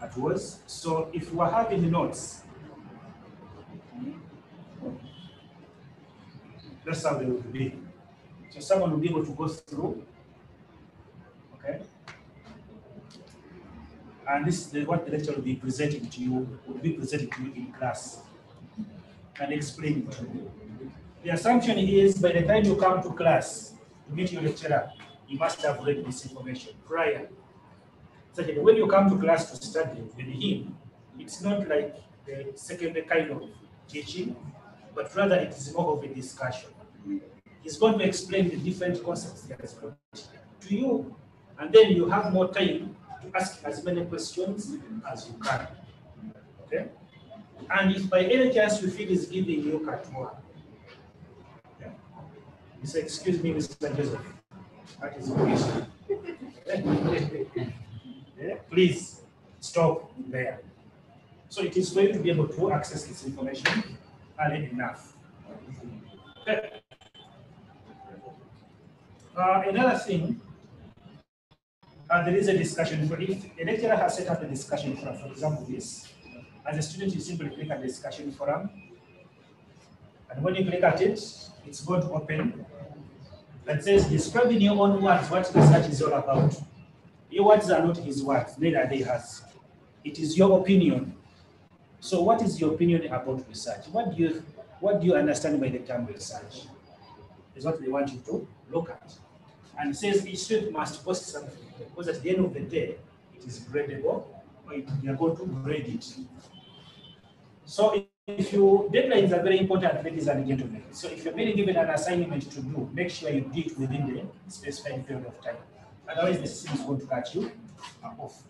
that was. So if we are having the notes, that's how they be. So someone will be able to go through. Okay. And this is what the lecturer will be presenting to you, will be presenting to you in class and explaining to you. The assumption is by the time you come to class to meet your lecturer, you must have read this information prior. So that when you come to class to study with him, it's not like the second kind of teaching, but rather it is more of a discussion. He's going to explain the different concepts he has brought to you, and then you have more time to ask as many questions as you can. Okay? And if by any chance you feel he's giving you katwa, yeah, you say, excuse me, Mr. Joseph, that is yeah, please stop there. So it is for you to be able to access this information early enough. Okay. Uh, another thing, uh, there is a discussion. For if a lecturer has set up a discussion forum, for example, this, as a student, you simply click the discussion forum, and when you click at it, it's going to open that says describe in your own words what research is all about. Your words are not his words, neither are they hers. It is your opinion. So, what is your opinion about research? What do you what do you understand by the term research? is what they want you to look at. And says each student must post something because at the end of the day, it is gradable, or you are going to grade it. So if- you, deadlines are very important, ladies and gentlemen. So if you're being given an assignment to do, make sure you do it within the specified period of time. Otherwise, the system is going to cut you off.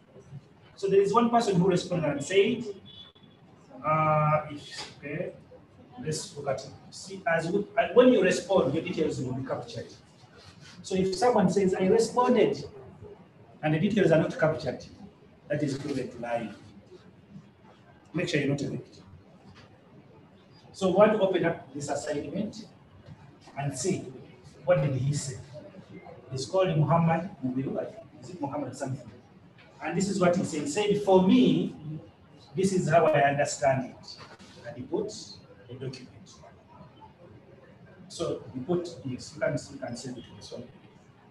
So there is one person who responded and said, uh, okay, let's look at it. See, as we, when you respond, your details will be captured. So if someone says, I responded, and the details are not captured, that is to lying. Make sure you're not a victim. So we want to open up this assignment and see what did he say. He's called Muhammad Is it Muhammad something? And this is what he said. He said, for me, this is how I understand it. And he puts a document. So you put yes, you can, you can send it to this one.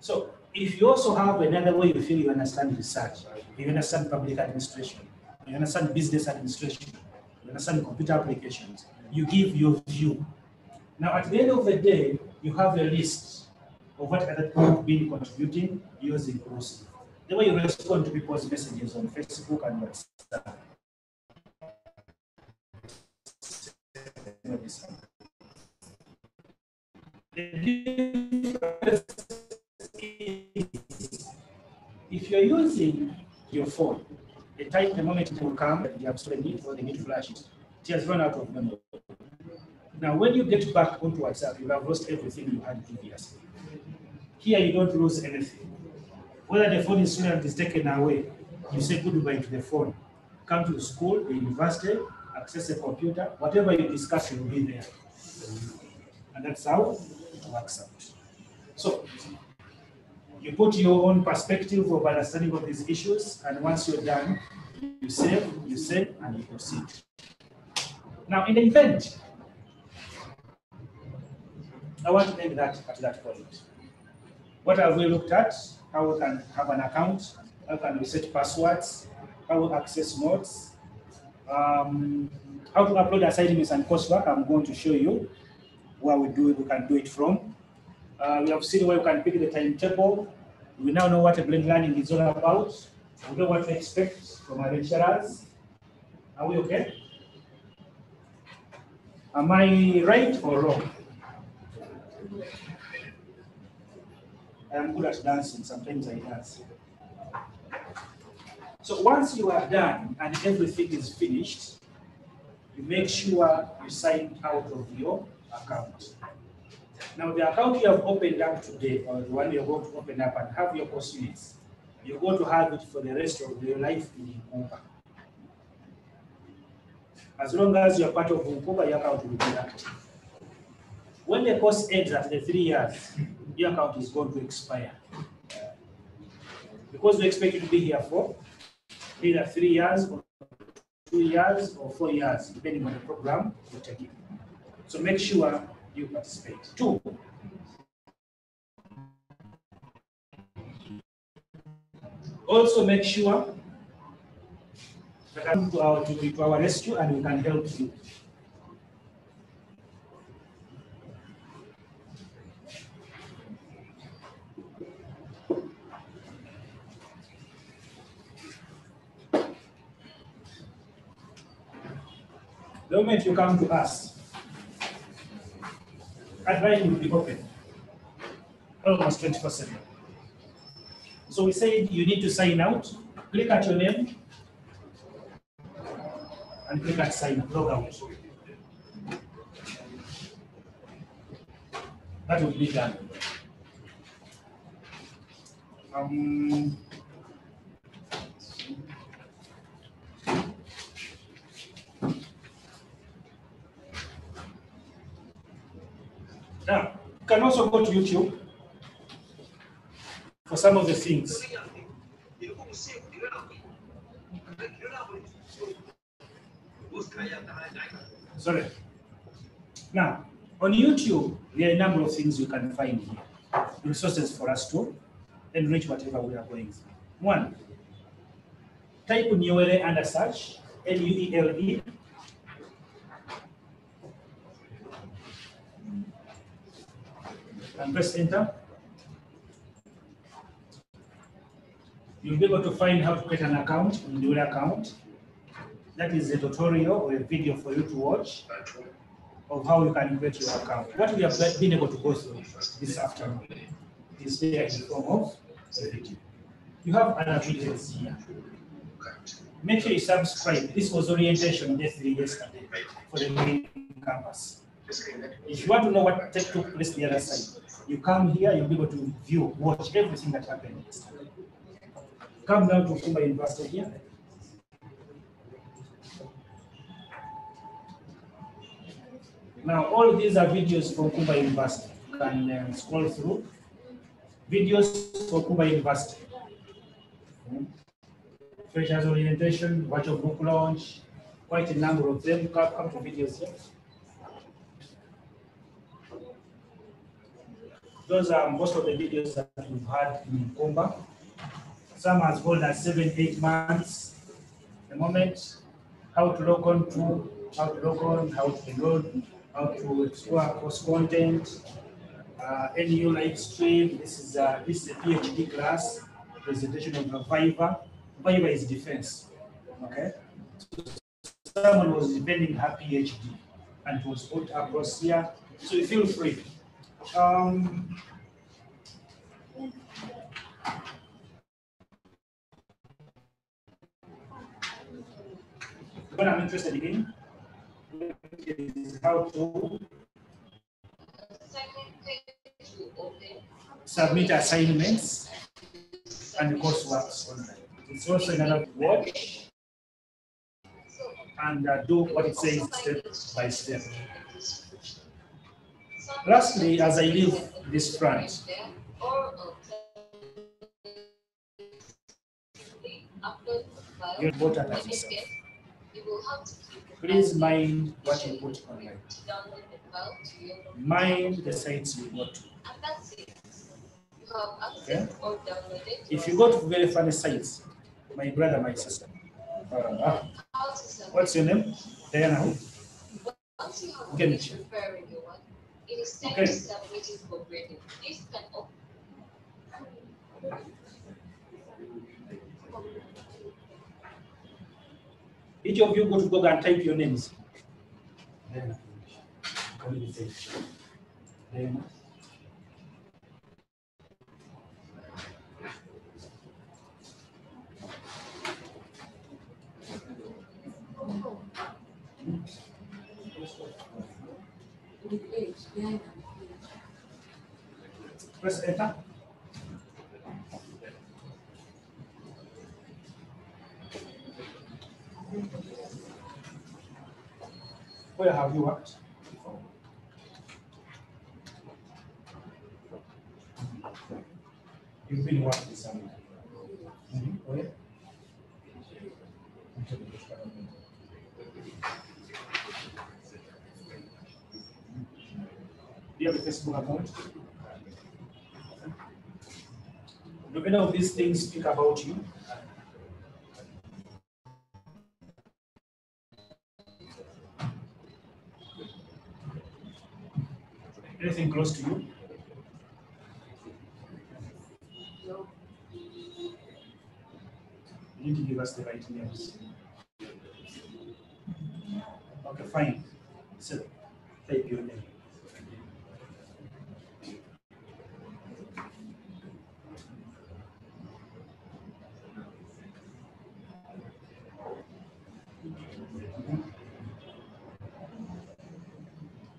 So if you also have another way you feel you understand research, you understand public administration, you understand business administration, you understand computer applications, you give your view. Now at the end of the day, you have a list of what other people have been contributing using Kurusi. The way you respond to people's messages on Facebook and WhatsApp. If you're using your phone, the time, the moment it will come, you have stolen it or they need to flash it, has run out of memory. Now, when you get back onto WhatsApp, you have lost everything you had previously. Here, you don't lose anything. Whether the phone is stolen is taken away, you say goodbye to the phone. Come to the school, the university, access a computer, whatever you discuss will be there. And that's how it works out. So, you put your own perspective of understanding of these issues, and once you're done, you save, you save, and you proceed. Now, in the event, I want to end that at that point. What have we looked at? How we can have an account, how can we set passwords, how we access notes, um, how to upload assignments and coursework. I'm going to show you where we do it, we can do it from. Uh, we have seen where you can pick the timetable. We now know what a blended learning is all about. We know what to expect from our lecturers. Are we okay? Am I right or wrong? I'm good at dancing, sometimes I dance. So once you are done and everything is finished, you make sure you sign out of your account. Now, the account you have opened up today, or the one you're going to open up and have your course you're going to have it for the rest of your life in Nkumba. As long as you're part of Nkumba, your account will be active. When the course ends at the three years, your account is going to expire. Because we expect you to be here for either three years or two years or four years, depending on the program you're taking. So make sure you participate. Two, also make sure that come to our, to, our rescue and we can help you. The moment you come to us, will be open almost 24 7. So we said you need to sign out, click at your name, and click at sign log out. That would be done. Um, Now, you can also go to YouTube for some of the things. Sorry. Now, on YouTube, there are a number of things you can find here, resources for us to enrich whatever we are going through. One, type Nuele under search, N U E L E, and press enter. You'll be able to find how to create an account in Nuele account. That is a tutorial or a video for you to watch of how you can create your account. What we have been able to go through this afternoon is there in the form of. You have other videos here. Make sure you subscribe. This was orientation yesterday, yesterday for the main campus. If you want to know what took place the other side, you come here, you'll be able to view, watch everything that happened yesterday. Come down to Nkumba University here. Now, all these are videos from Nkumba University. You can uh, scroll through. Videos for Nkumba University. Hmm. Freshers orientation, virtual book launch, quite a number of them. Come come to videos here. Those are most of the videos that we've had in Nkumba. Some as old as seven, eight months. The moment, how to log on to, how to log on, how to load, how to explore course content, uh, NU live stream. This is a, this is a PhD class presentation of a Viva. Viva is defense. Okay. So someone was defending her PhD and was put across here. So feel free. Um, what I'm interested in is how to submit assignments and courseworks online. It's also another So. and uh, do what it says step by step. Lastly, as I leave this front, you vote yourself. Please mind what you put online. Mind the sites you go to. It. It. If you go to very funny sites, my brother, my sister. what's your name? Diana. who? Once you have Okay, finished Michelle. preparing your one, it is time Okay. to submit it for grading. This can open. Each of you go to Google and type your names. Diana. What did you say? Diana. Press enter. Where have you worked? before? You've been working somewhere. Mhm, Where? Do you have a Facebook account? Do any of these things speak about you? Anything close to you? You need to give us the right names. Okay, fine. So, type your name.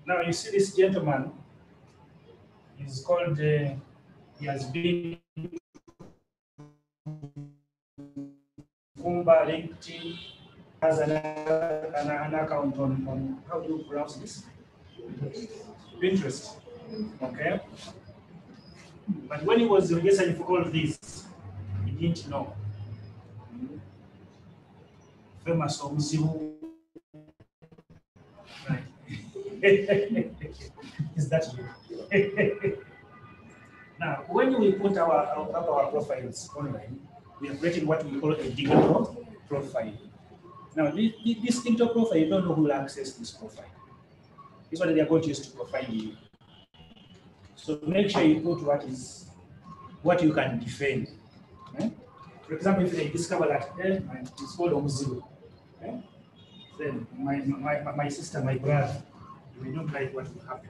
Now you see this gentleman. He's called. Uh, he has been Kumba LinkedIn has an, an, an account on, on how do you pronounce this? Pinterest. Okay. But when he was registering for all this, he didn't know. Famous Omuzimu. Right. Is that you? now, when we put our, our, our profiles online, we are creating what we call a digital profile. Now, this, this digital profile, you don't know who will access this profile. This is what they are going to use to profile you. So make sure you put what is what you can defend. eh? For example, if they discover that eh, it's called Omzulu, eh? then my, my, my, sister, my brother, we don't like what will happen.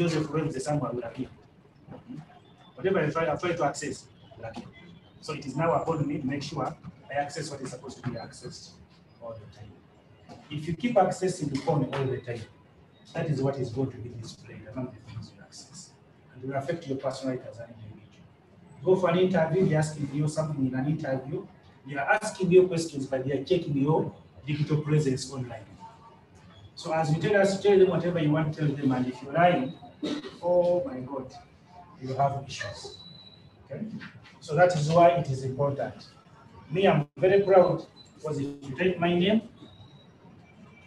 Joseph runs the somewhere will appear. Whatever I try, I try to access will appear. So it is now upon me to make sure I access what is supposed to be accessed all the time. If you keep accessing the phone all the time, that is what is going to be displayed among the things you access. And it will affect your personality as an individual. Go for an interview, they're asking you something in an interview, they are asking you questions, but they are checking your digital presence online. So as you tell us, tell them whatever you want to tell them, and if you're lying, oh my God, you have issues. Okay? So that is why it is important. Me, I'm very proud because if you take my name,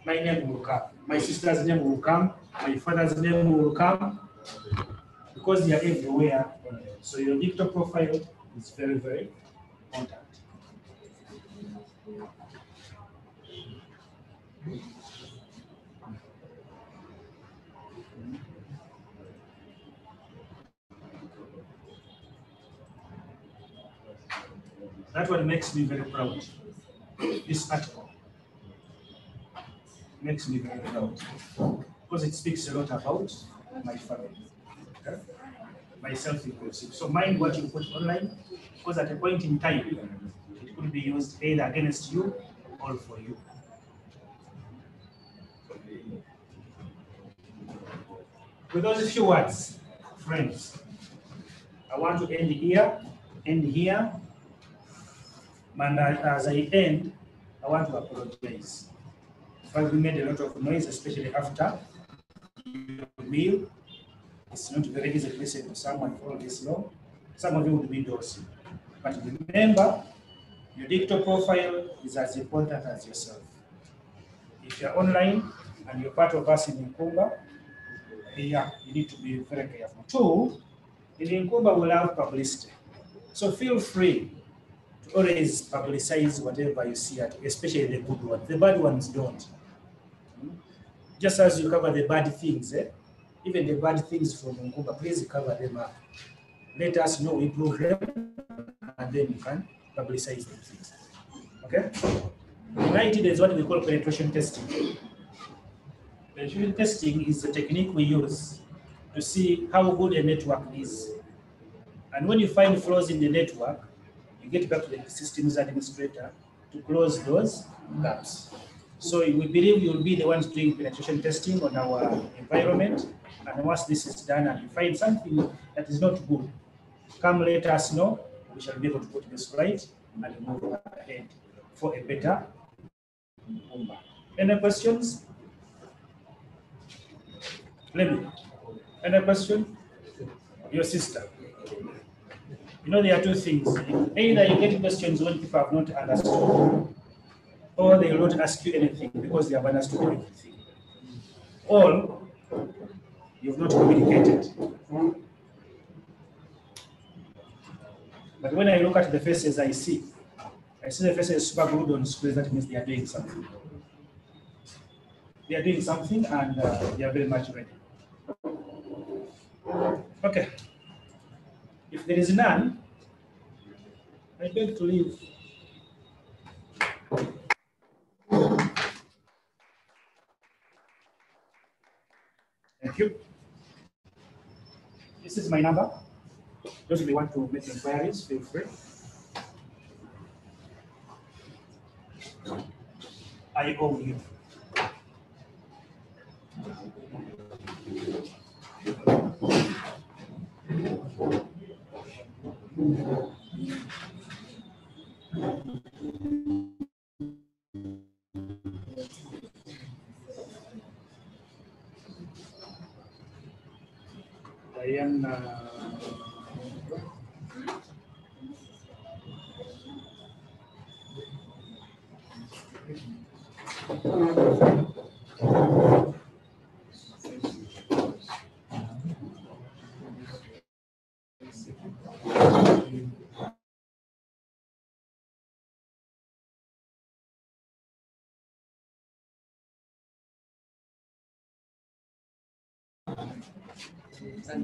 my name will come. My sister's name will come. My father's name will come because they are everywhere. So your digital profile is very, very important. That one makes me very proud. This article makes me very proud because it speaks a lot about my family, okay? myself inclusive. So mind what you put online because at a point in time it could be used either against you or for you. With those few words, friends, I want to end here, end here, and as I end, I want to apologize. We made a lot of noise, especially after your meal. It's not very easy to listen to someone for this long. Some of you would be dosing. But remember, your digital profile is as important as yourself. If you're online and you're part of us in Nkumba, yeah, you need to be very careful. Two, in Nkumba will have publicity. So feel free always publicize whatever you see, at, especially the good ones. The bad ones don't. Just as you cover the bad things, eh? even the bad things from Nkumba, please cover them up. Let us know, improve them, and then you can publicize the things. Okay? In there's what we call penetration testing. Penetration testing is the technique we use to see how good a network is. And when you find flaws in the network, you get back to the systems administrator to close those gaps. So we believe you'll be the ones doing penetration testing on our environment. And once this is done and you find something that is not good, come let us know. We shall be able to put this right and move ahead for a better Nkumba. Any questions? Let me. Any question? Your sister. You know, there are two things. Either you get questions when people have not understood, or they will not ask you anything because they have understood everything. Or you've not communicated. But when I look at the faces I see, I see the faces super good on screen, that means they are doing something. They are doing something and uh, they are very much ready. Okay. If there is none, I beg to leave. Thank you. This is my number. Those you want to make inquiries, feel free. I owe you. 戴安娜。三。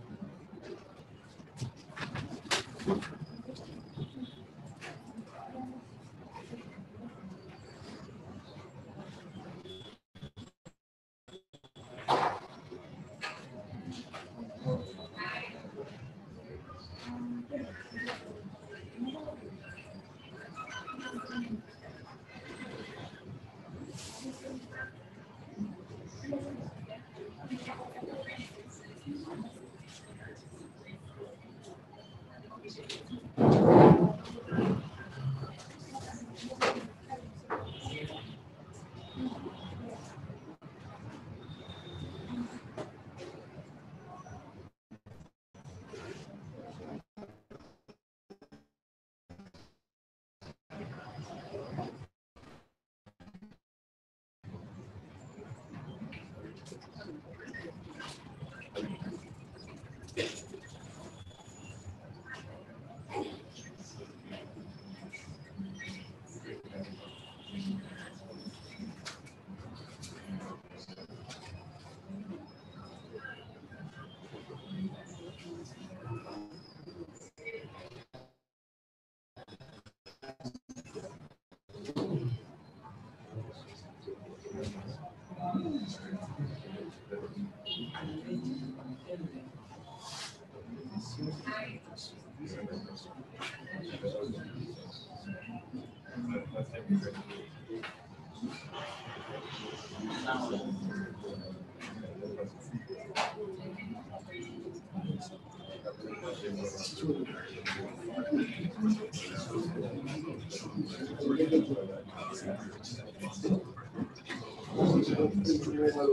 Diana. As we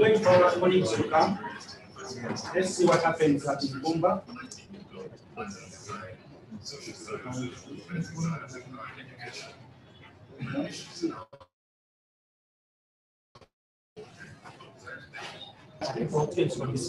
wait for colleagues to come, let's see what happens at Nkumba. Importance for this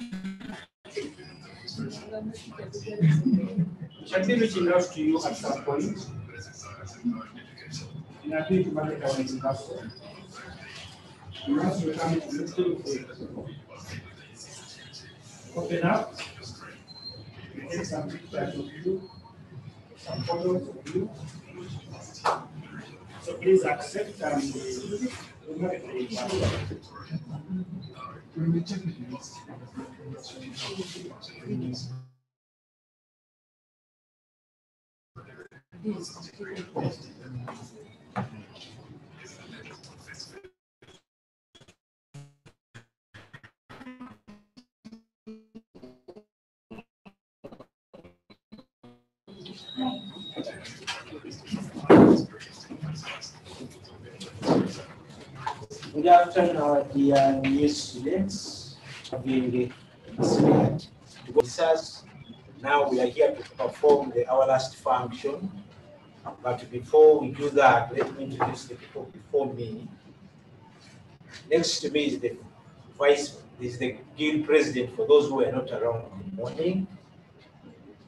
be reaching out to you at some point. In a bit, market our investor. You must become looking for Open up. We take some pictures of you, some photos of you. So please accept and remove the Good afternoon, our dear new students. Go research. Now we are here to perform the our last function. But before we do that, let me introduce the people before me. Next to me is the vice, is the guild president for those who are not around in the morning.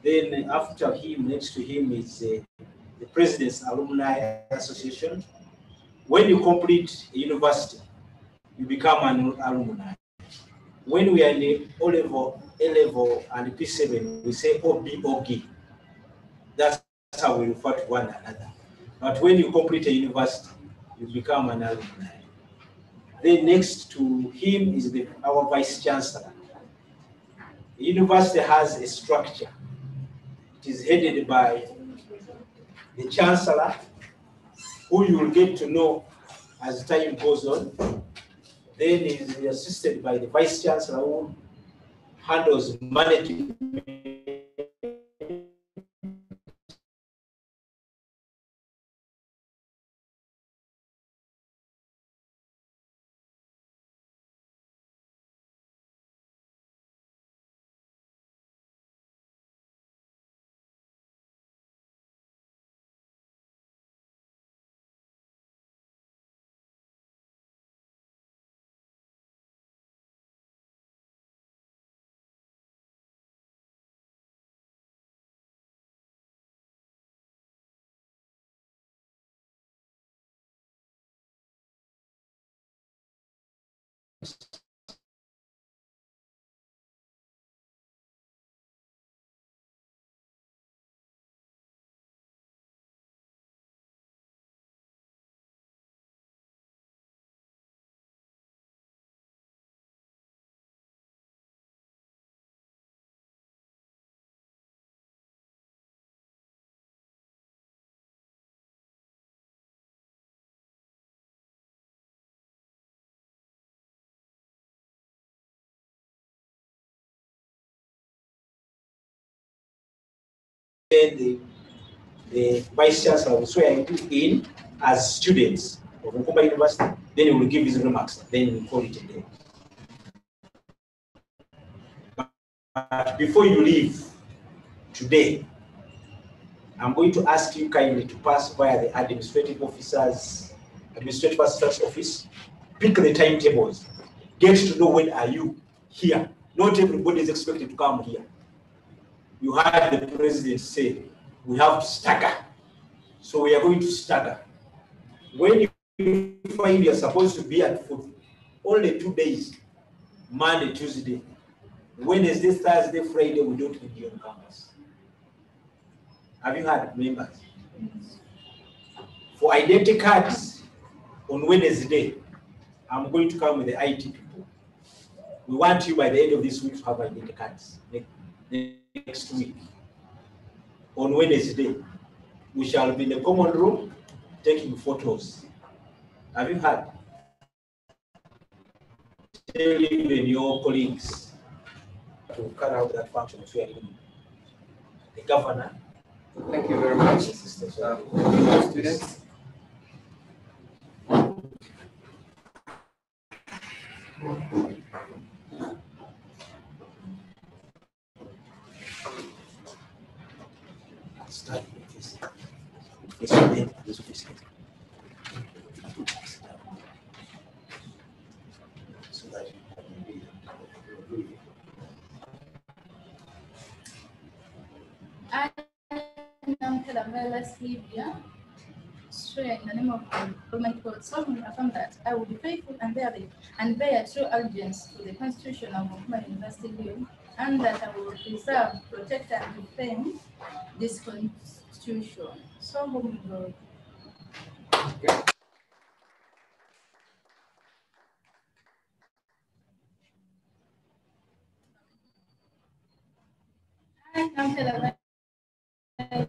Then after him, next to him is uh, the president's alumni association. When you complete a university, you become an alumni. When we are in the O level, A level, and P7, we say OB, OBOG. We refer to one another. But when you complete a university, you become an alumni. Then next to him is the, our vice chancellor. The university has a structure. It is headed by the chancellor, who you will get to know as time goes on. Then is assisted by the vice chancellor who handles management. Then the, the vice chancellor will swear in as students of Nkumba University. Then he will give his remarks. Then we call it a day. But before you leave today, I'm going to ask you kindly to pass via the administrative officers, administrative assistant's office, pick the timetables, get to know when are you here. Not everybody is expected to come here. You heard the president say, we have to stagger. So we are going to stagger. When you find you're supposed to be at for only two days, Monday, Tuesday, Wednesday, Thursday, Friday, we don't need you on campus. Have you had members? For identity cards on Wednesday, I'm going to come with the IT people. We want you by the end of this week to have identity cards next week. On Wednesday, we shall be in the common room taking photos. Have you heard? Tell even your colleagues to carry out that function are the governor. Thank you very much, uh, students. Solemnly affirm that I will be faithful and bear and bear true allegiance to the Constitution of Oklahoma University Bill, and that I will preserve, protect, and defend this Constitution. So help me God. I am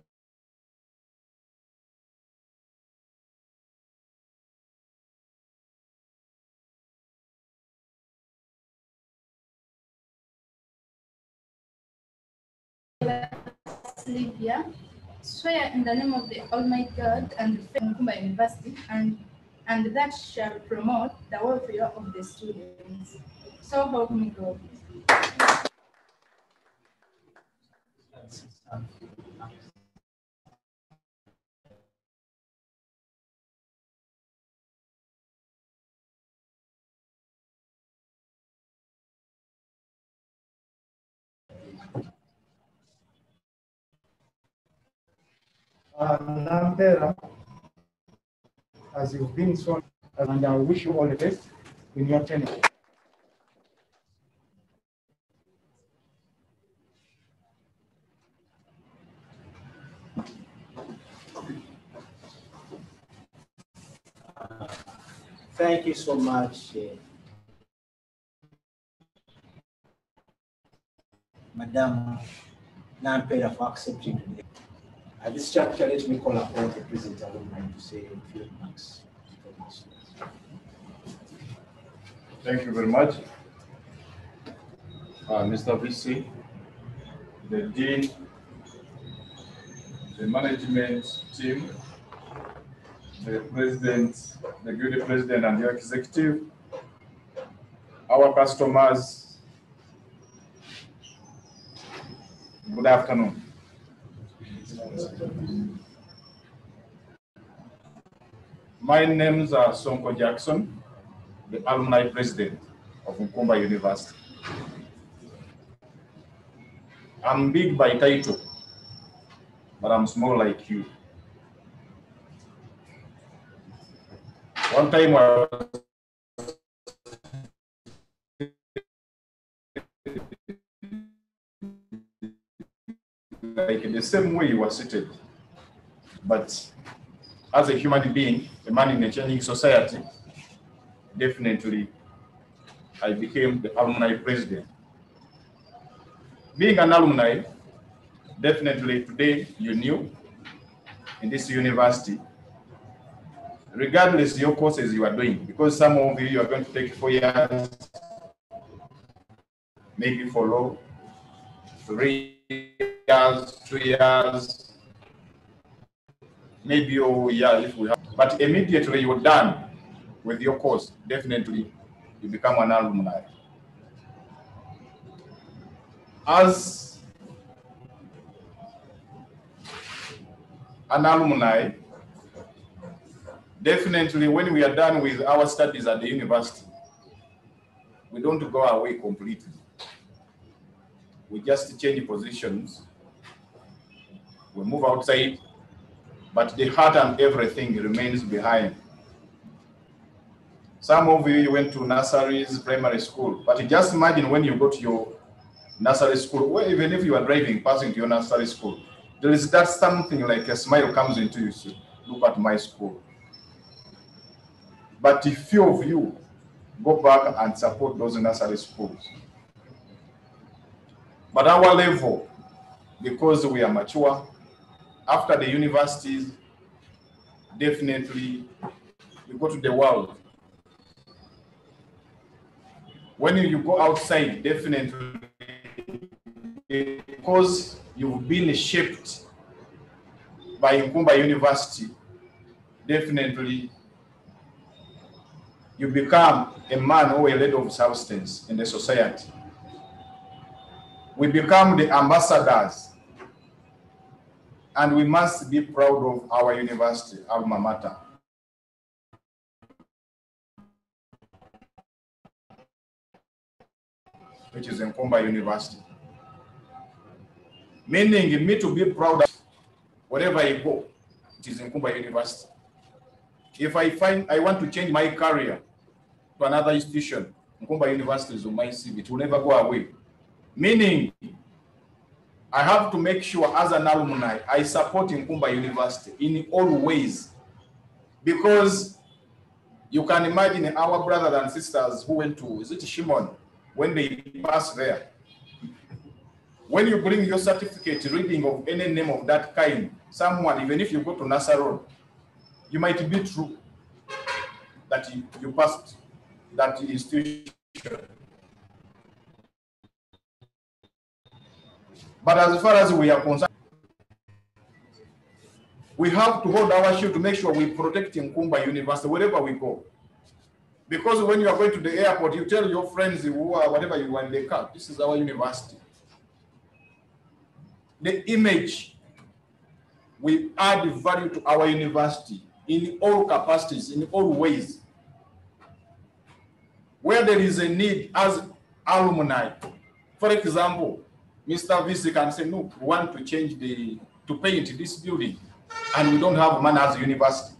Helen. Swear in the name of the Almighty God and the Nkumba University, and and that shall promote the welfare of the students. So help me God. Uh, Nampera, as you've been so, and I wish you all the best in your tenure. Thank you so much, uh, Madam Nampera, for accepting today. At this juncture, let me call upon the President Alumni to say a few remarks. Thank you very much. Uh, Mr. VC, the Dean, the management team, the President, the Deputy President and the Executive, our customers, good afternoon. My names are Sonko Jackson, the alumni president of Nkumba University. I'm big by title, but I'm small like you. One time I was like in the same way you were seated, but as a human being, a man in a changing society, definitely I became the alumni president. Being an alumni, definitely today you knew in this university, regardless your courses you are doing, because some of you, you are going to take four years, maybe for law, three years, two years, maybe a year if we have, but immediately you're done with your course, definitely you become an alumni. As an alumni, definitely when we are done with our studies at the university, we don't go away completely. We just change positions. We move outside, but the heart and everything remains behind. Some of you, went to nurseries, primary school, but just imagine when you go to your nursery school, or even if you are driving, passing to your nursery school, there is that something like a smile comes into you. So look at my school. But if few of you go back and support those nursery schools, but our level, because we are mature, after the universities, definitely you go to the world. When you go outside, definitely because you've been shaped by Nkumba University, definitely you become a man or a lady of substance in the society. We become the ambassadors and we must be proud of our university, alma mater. Which is Nkumba University. Meaning me to be proud of wherever I go, it is Nkumba University. If I find I want to change my career to another institution, Nkumba University is on my CV. It will never go away. Meaning, I have to make sure as an alumni, I support Nkumba University in all ways. Because you can imagine our brothers and sisters who went to, is it Shimon, when they passed there. When you bring your certificate reading of any name of that kind, someone, even if you go to NASA you might be true that you, you passed that institution. But as far as we are concerned, we have to hold our shield to make sure we protect Nkumba University wherever we go. Because when you are going to the airport, you tell your friends who are whatever you want, in come. this is our university. The image, we add value to our university in all capacities, in all ways. Where there is a need as alumni, for example, Mr. VC can say, no, we want to change the, to paint this building, and we don't have money as a university.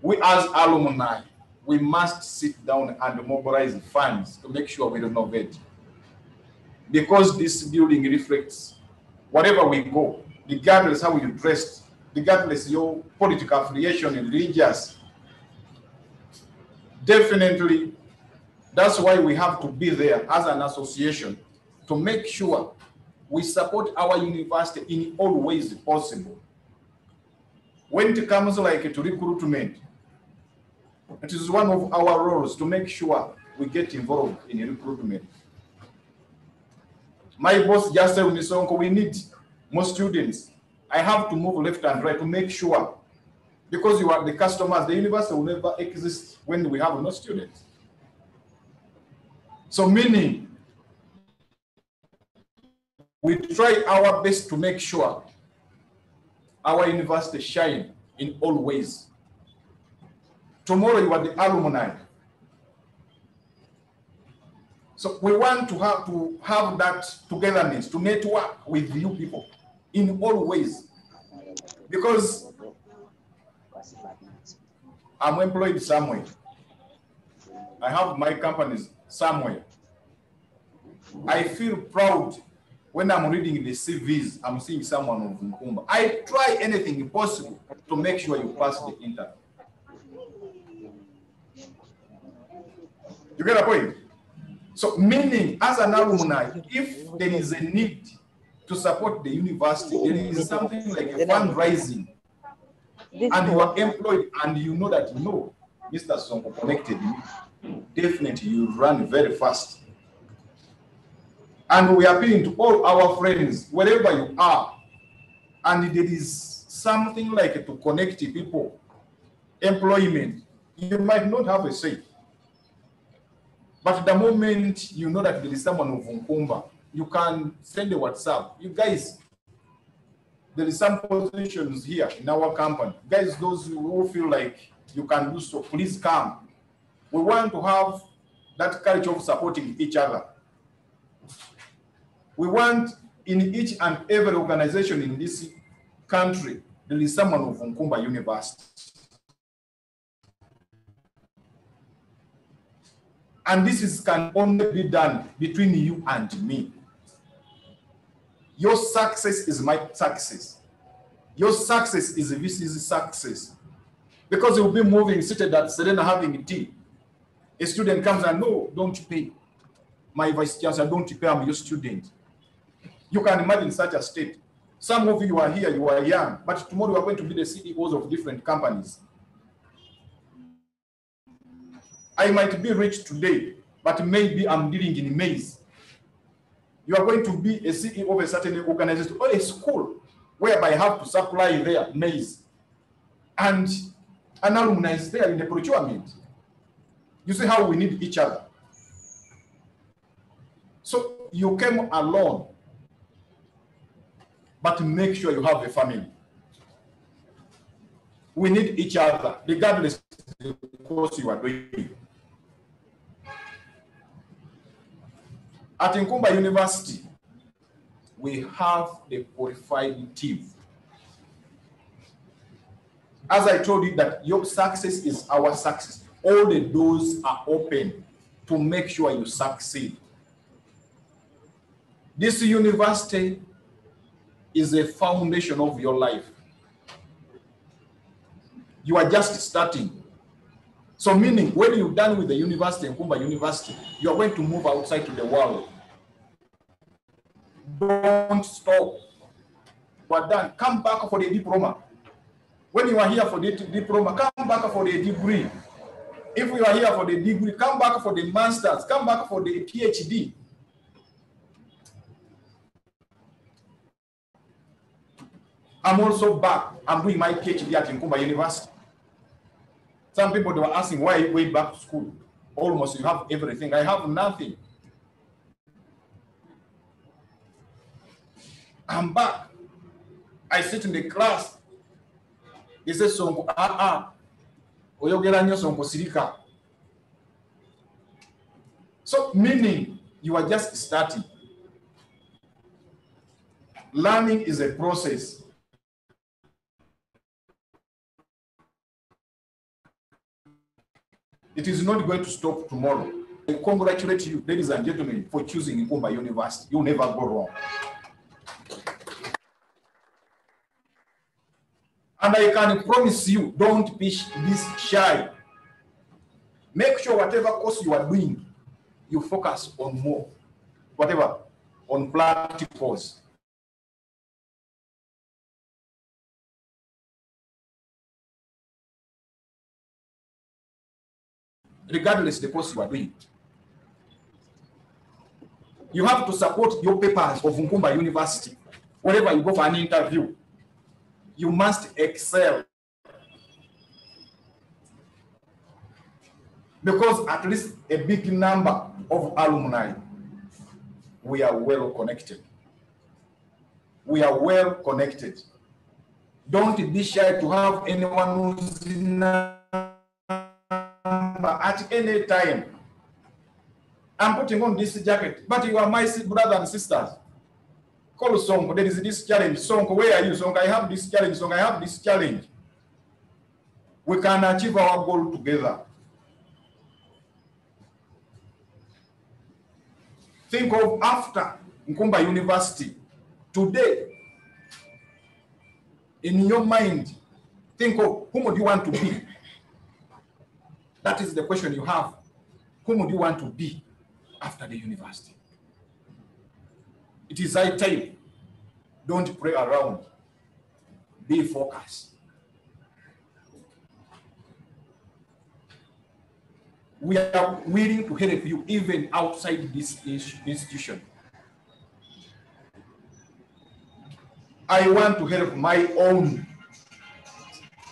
We as alumni, we must sit down and mobilize funds to make sure we renovate. Because this building reflects wherever we go, regardless how you dressed, regardless your political affiliation and religious. Definitely, that's why we have to be there as an association to make sure we support our university in all ways possible. When it comes like to recruitment, it is one of our roles to make sure we get involved in recruitment. My boss just said, Sonko, we need more students. I have to move left and right to make sure, because you are the customers, the university will never exist when we have no students. So meaning, we try our best to make sure our university shine in all ways. Tomorrow you are the alumni. So we want to have to have that togetherness, to network with you people in all ways. Because I'm employed somewhere. I have my companies somewhere. I feel proud when I'm reading the CVs, I'm seeing someone of Nkumba. I try anything possible to make sure you pass the interview. You get a point? So, meaning, as an alumni, if there is a need to support the university, there is something like a fundraising, and you are employed, and you know that no, Mr. Sonko connected me, definitely you run very fast. And we are appealing to all our friends, wherever you are, and there is something like to connect people, employment, you might not have a say. But the moment you know that there is someone of Nkumba, you can send a WhatsApp. You guys, there is some positions here in our company. Guys, those who feel like you can do so, please come. We want to have that culture of supporting each other. We want in each and every organization in this country, there is someone of Nkumba University. And this is, can only be done between you and me. Your success is my success. Your success is VC's success. Because you'll be moving, seated at Serena having tea. A student comes and, no, don't pay. My vice chancellor, don't pay, I'm your student. You can imagine such a state. Some of you are here, you are young, but tomorrow you are going to be the CEOs of different companies. I might be rich today, but maybe I'm dealing in maize. You are going to be a CEO of a certain organization or a school whereby I have to supply their maize. And an alumni is there in the procurement. You see how we need each other. So you came alone, but to make sure you have a family. We need each other, regardless of the course you are doing. At Nkumba University, we have the qualified team. As I told you that your success is our success. All the doors are open to make sure you succeed. This university is a foundation of your life. You are just starting. So meaning when you're done with the university, Nkumba University, you are going to move outside to the world. Don't stop. Are done. Come back for the diploma. When you are here for the diploma, come back for the degree. If you are here for the degree, come back for the master's, come back for the PhD. I'm also back. I'm doing my PhD at Nkumba University. Some people they were asking why you going back to school. Almost you have everything. I have nothing. I'm back. I sit in the class. He says, Sonko, ah ah. So meaning you are just starting. Learning is a process. It is not going to stop tomorrow. I congratulate you, ladies and gentlemen, for choosing Nkumba University. You'll never go wrong. And I can promise you, don't be this shy. Make sure whatever course you are doing, you focus on more. Whatever, on practicals. Regardless the course you are doing. You have to support your papers of Nkumba University. Whenever you go for an interview, you must excel. Because at least a big number of alumni, we are well connected. We are well connected. Don't be shy to have anyone who's in number at any time. I'm putting on this jacket, but you are my brothers and sisters. Call song, there is this challenge. Song, where are you? Song, I have this challenge. Song, I have this challenge. We can achieve our goal together. Think of after Nkumba University. Today, in your mind, think of whom would you want to be? That is the question you have. Whom would you want to be after the university? It is high time. Don't play around. Be focused. We are willing to help you even outside this institution. I want to help my own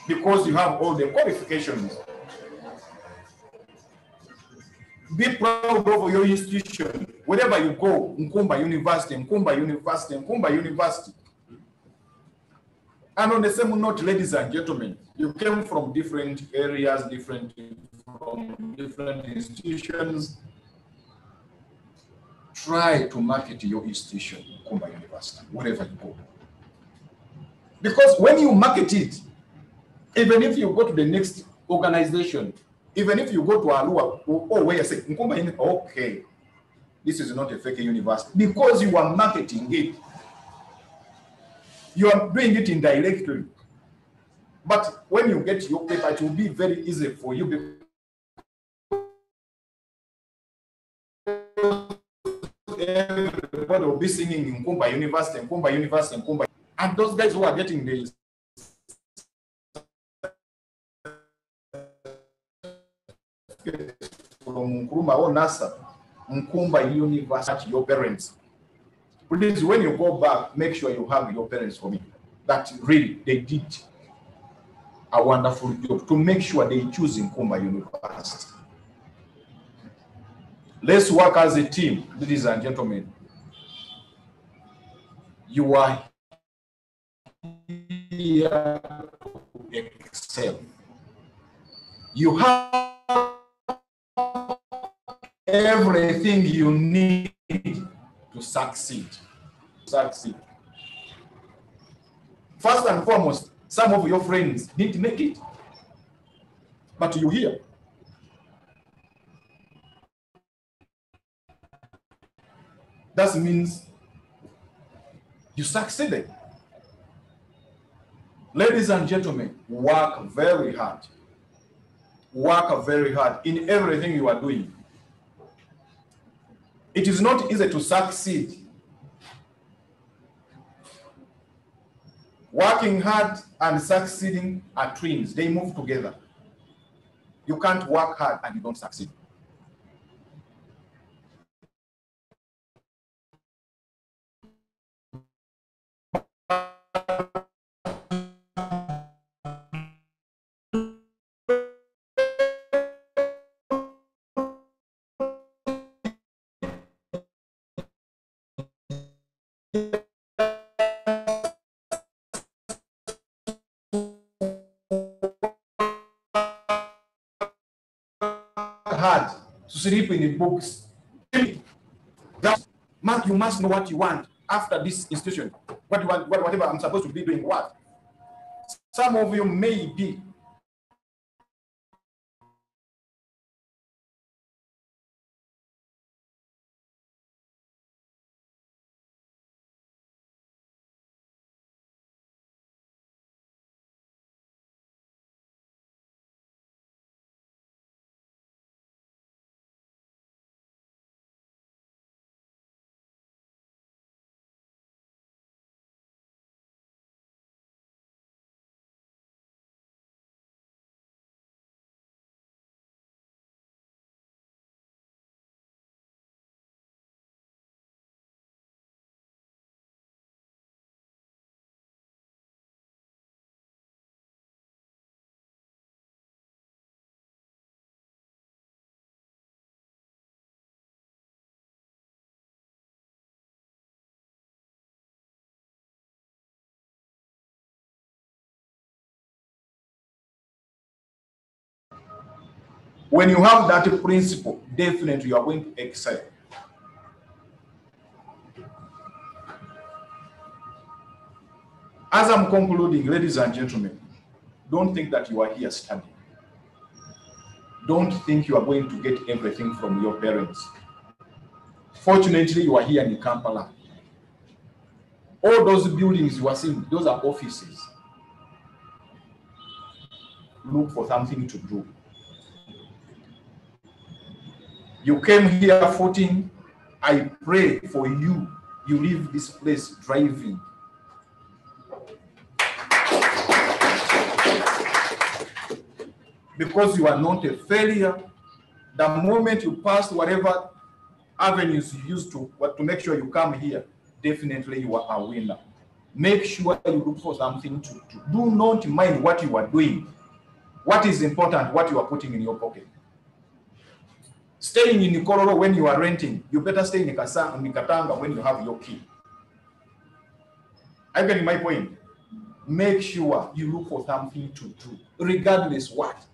because you have all the qualifications. Be proud of your institution. Wherever you go, Nkumba University, Nkumba University, Nkumba University. And on the same note, ladies and gentlemen, you came from different areas, different from different institutions. Try to market your institution, Nkumba University, wherever you go. Because when you market it, even if you go to the next organization, even if you go to Alua, oh, oh a second, Nkumba okay, this is not a fake university because you are marketing it. You are doing it indirectly. But when you get your paper, it will be very easy for you because everybody will be singing Nkumba University, Nkumba University, Nkumba. And those guys who are getting this from Nkrumah oh, or NASA, Nkumba University, your parents. Please, when you go back, make sure you have your parents for me. That really they did a wonderful job to make sure they choose Nkumba University. Let's work as a team, ladies and gentlemen. You are here to excel. You have everything you need to succeed. Succeed. First and foremost, Some of your friends didn't make it, but you here. That means you succeeded. Ladies and gentlemen, work very hard. Work very hard in everything you are doing. It is not easy to succeed. Working hard and succeeding are twins, they move together. You can't work hard and you don't succeed. Books. Mark, you must know what you want after this institution. What you want, what, whatever I'm supposed to be doing, what? Some of you may be. When you have that principle, definitely you are going to excel. As I'm concluding, ladies and gentlemen, don't think that you are here studying. Don't think you are going to get everything from your parents. Fortunately, you are here in Kampala. All those buildings you are seeing, those are offices. Look for something to do. You came here footing. I pray for you. You leave this place driving. Because you are not a failure. The moment you pass whatever avenues you used to, to make sure you come here, definitely you are a winner. Make sure you look for something to do. Do not mind what you are doing. What is important, what you are putting in your pocket. Staying in Nikororo when you are renting, you better stay in Kasa- in Katanga when you have your key. I get my point. Make sure you look for something to do, regardless what.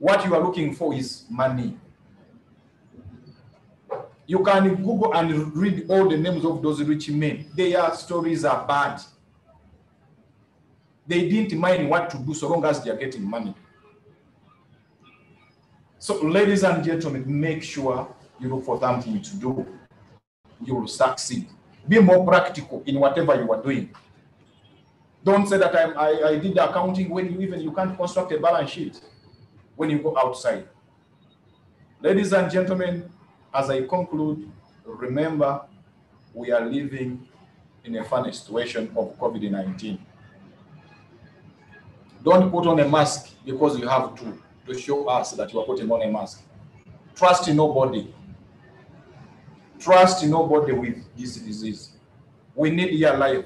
What you are looking for is money. You can Google and read all the names of those rich men. Their stories are bad. They didn't mind what to do so long as they are getting money. So, ladies and gentlemen, make sure you look for something to do. You will succeed. Be more practical in whatever you are doing. Don't say that I'm, I, I did the accounting when you even you can't construct a balance sheet when you go outside. Ladies and gentlemen, as I conclude, remember we are living in a funny situation of COVID 19. Don't put on a mask because you have to, to show us that you are putting on a mask. Trust nobody. Trust nobody with this disease. We need your life.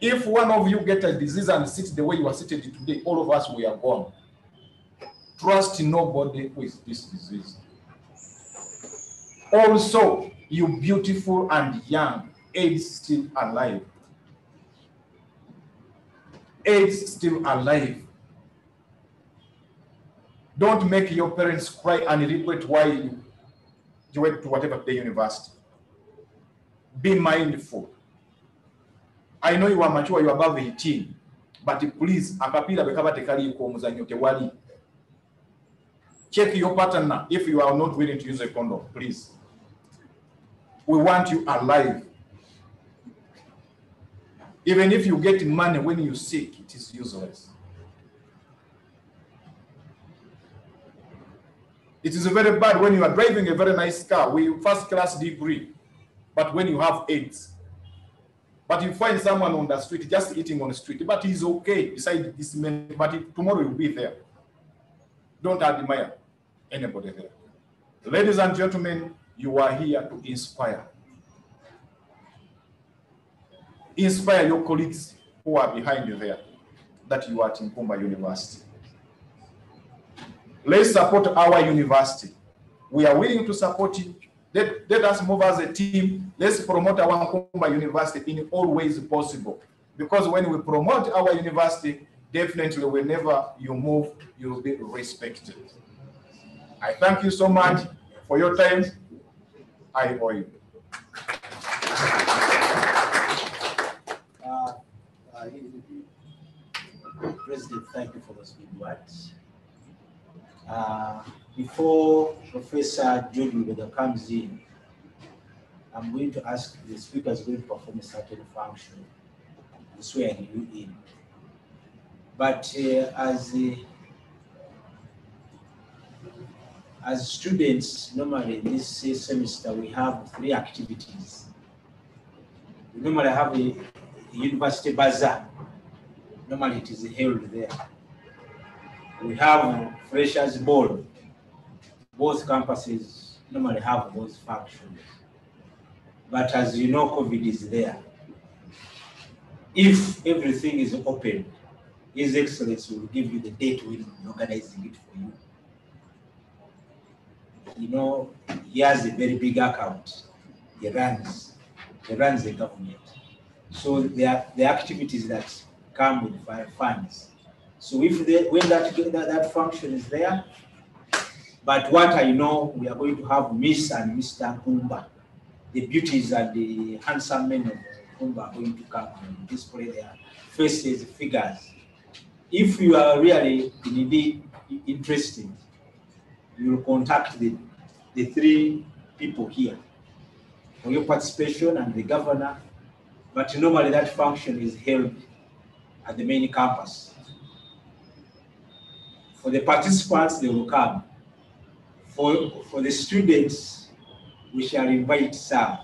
If one of you get a disease and sits the way you are sitting today, all of us we are gone. Trust nobody with this disease. Also, you beautiful and young, AIDS still alive. AIDS still alive. Don't make your parents cry and regret why you, you went to whatever the university. Be mindful. I know you are mature, you are above 18, but please, akapiira bwe kaba tekaliiko omuzannyo. Check your partner if you are not willing to use a condom, please. We want you alive. Even if you get money when you sick, it is useless. It is very bad when you are driving a very nice car with first class degree, but when you have AIDS, but you find someone on the street just eating on the street, but he's okay beside this man, but he- tomorrow you'll be there. Don't admire anybody there. Ladies and gentlemen, you are here to inspire. Inspire your colleagues who are behind you there that you are at Nkumba University. Let's support our university. We are willing to support it. Let, let us move as a team. Let's promote our Nkumba University in all ways possible. Because when we promote our university, definitely whenever you move, you will be respected. I thank you so much for your time. I owe you. Uh, uh, President, thank you for those big words. Uh, Before Professor Lubega comes in, I'm going to ask the speaker is going to perform a certain function, I swearing you in. But uh, as a- as students, normally in this semester, we have three activities. We normally have a a university bazaar. Normally it is held there. We have freshers ball. Both campuses normally have those functions. But as you know, COVID is there. If everything is open, His Excellency will give you the date when we're organizing it for you. You know, he has a very big account. He runs, he runs the government. So there are the activities that come with funds. So if the, when that, that, that function is there, but what I know, we are going to have Miss and Mr. Nkumba. The beauties and the handsome men of Nkumba are going to come and display their faces, figures. If you are really indeed interested, you will contact the, the three people here for your participation and the governor but normally that function is held at the main campus. For the participants, they will come. For, for the students, we shall invite some.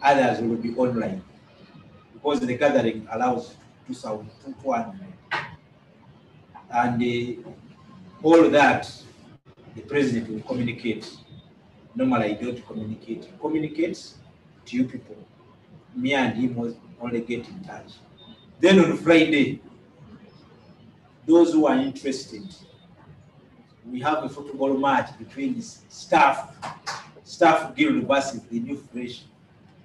Others will be online. Because the gathering allows 2,000, 200. And uh, all that, the president will communicate. Normally, I don't communicate. He communicates to you people me and him was only get in touch. Then on Friday, those who are interested, we have a football match between the staff, staff guild versus the new fresh.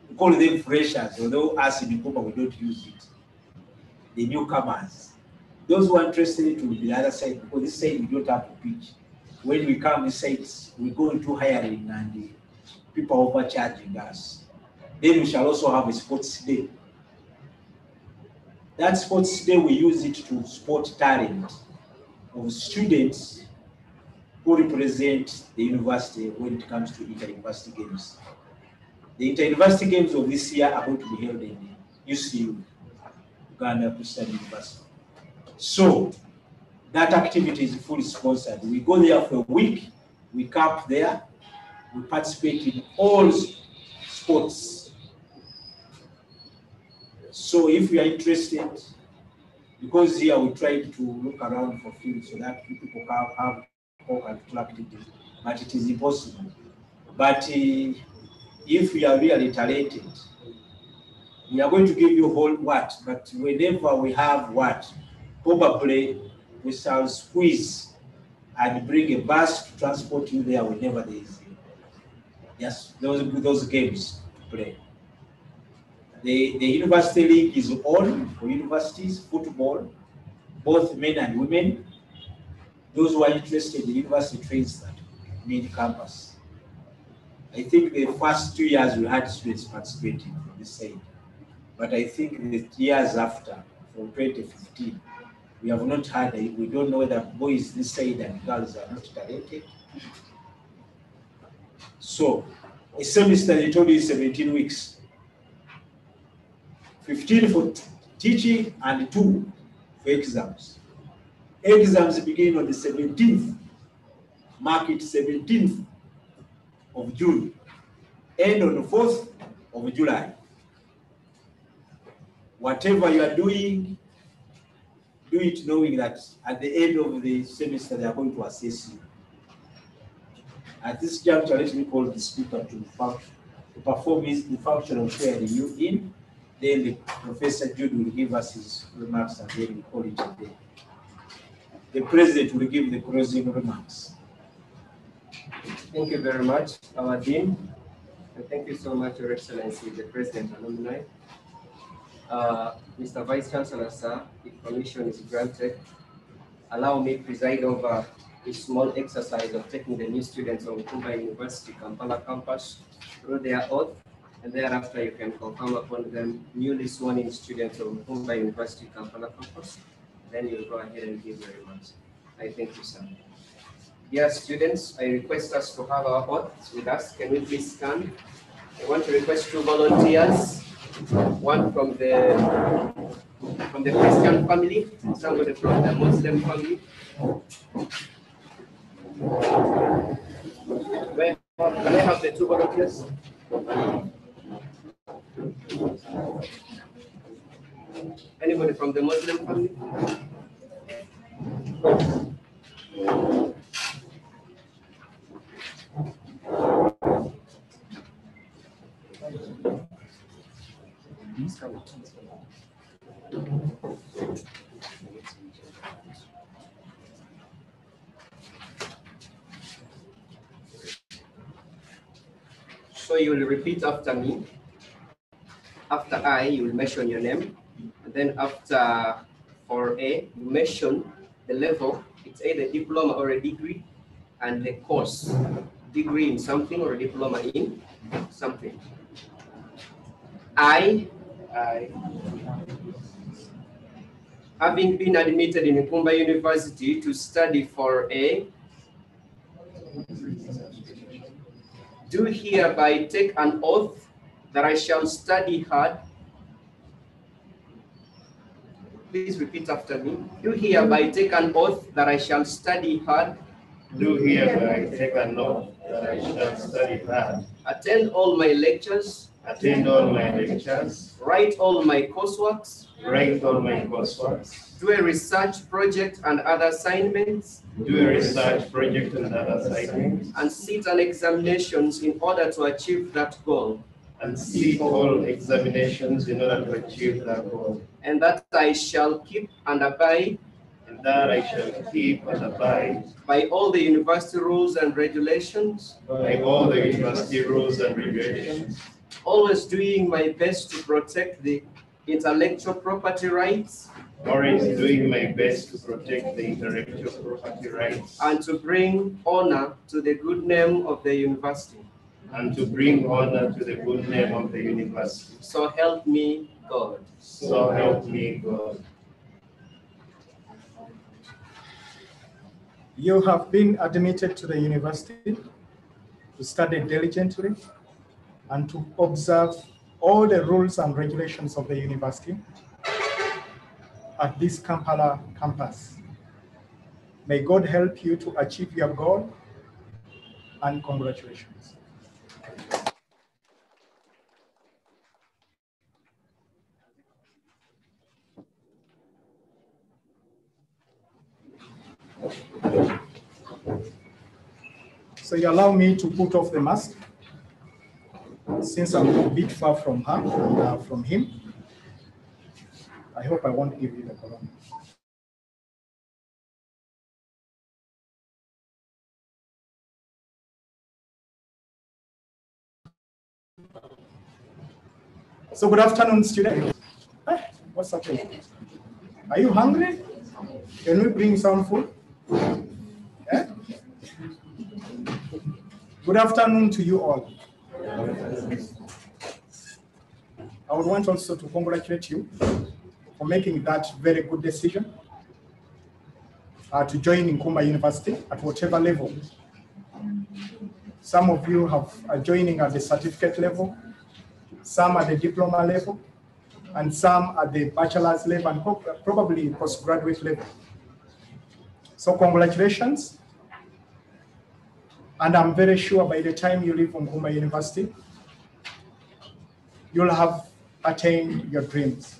We call them freshers, although us in Nkumba we don't use it. The newcomers. Those who are interested to the other side, because this side we don't have to pitch. When we come this side, we go into hiring and the people overcharging us. Then we shall also have a sports day. That sports day, we use it to spot talent of students who represent the university when it comes to inter-university games. The inter-university games of this year are going to be held in UCU, Uganda Christian University. So that activity is fully sponsored. We go there for a week, we camp there, we participate in all sports. So if you are interested, because here we try to look around for fields so that people can have co-curricular activities, but it is impossible. But uh, if we are really talented, we are going to give you whole what, but whenever we have what, probably we shall squeeze and bring a bus to transport you there whenever there is, yes, those, those games to play. The, the university league is on for universities, football, both men and women. Those who are interested, the university trains that need campus. I think the first two years we had students participating from this side. But I think the years after, from 2015, we have not had, we don't know whether boys this side and girls are not talented. So, a semester they told you is 17 weeks. 15 for teaching and two for exams. Exams begin on the 17th, mark it 17th of June, end on the 4th of July. Whatever you are doing, do it knowing that at the end of the semester they are going to assess you. At this juncture, let me call the speaker to to perform his, the function of swearing you in. Then the Professor Jude will give us his remarks and then we call it a day. The president will give the closing remarks. Thank you very much, our Dean. And thank you so much, Your Excellency, the President Alumni. Uh, Mr. Vice Chancellor, sir, if permission is granted, allow me to preside over a small exercise of taking the new students of Nkumba University Kampala campus through their oath, and thereafter you can confirm upon them newly sworn in students of Nkumba University Kampala campus. Then you'll go ahead and give your remarks. I thank you, sir. Dear students, I request us to have our oaths with us. Can we please stand? I want to request two volunteers, one from the from the Christian family, somebody from the Muslim family. Can I have the two volunteers? Anybody from the Muslim family? So you will repeat after me. After I, you will mention your name. Then after for A, you mention the level. It's either diploma or a degree and the course. Degree in something or diploma in something. I, I, having been admitted in Nkumba University to study for a do hereby take an oath that I shall study hard. Please repeat after me. Do hereby take an oath that I shall study hard, Do hereby take an oath that I shall study hard, attend all my lectures, attend all my lectures, write all my courseworks, write all my coursework, do a research project and other assignments, do a research project and other assignments, and sit on examinations in order to achieve that goal. And seek all examinations in order to achieve that goal. And that I shall keep and abide And that I shall keep and abide by all the university rules and regulations, by all the university rules and regulations, always doing my best to protect the intellectual property rights always doing my best to protect the intellectual property rights and to bring honor to the good name of the university. And to bring honor to the good name of the university. So help me God. So help me God. You have been admitted to the university to study diligently and to observe all the rules and regulations of the university at this Kampala campus. May God help you to achieve your goal and congratulations. So you allow me to put off the mask since I'm a bit far from her and uh, from him. I hope I won't give you the corona. So good afternoon, students. Eh, What's happening? Are you hungry? Can we bring some food? Eh? Good afternoon to you all. I would want also to congratulate you for making that very good decision uh, to join Nkumba University at whatever level. Some of you have are joining at the certificate level, some at the diploma level, and some at the bachelor's level and probably postgraduate level. So congratulations. And I'm very sure by the time you leave Nkumba University, you'll have attained your dreams.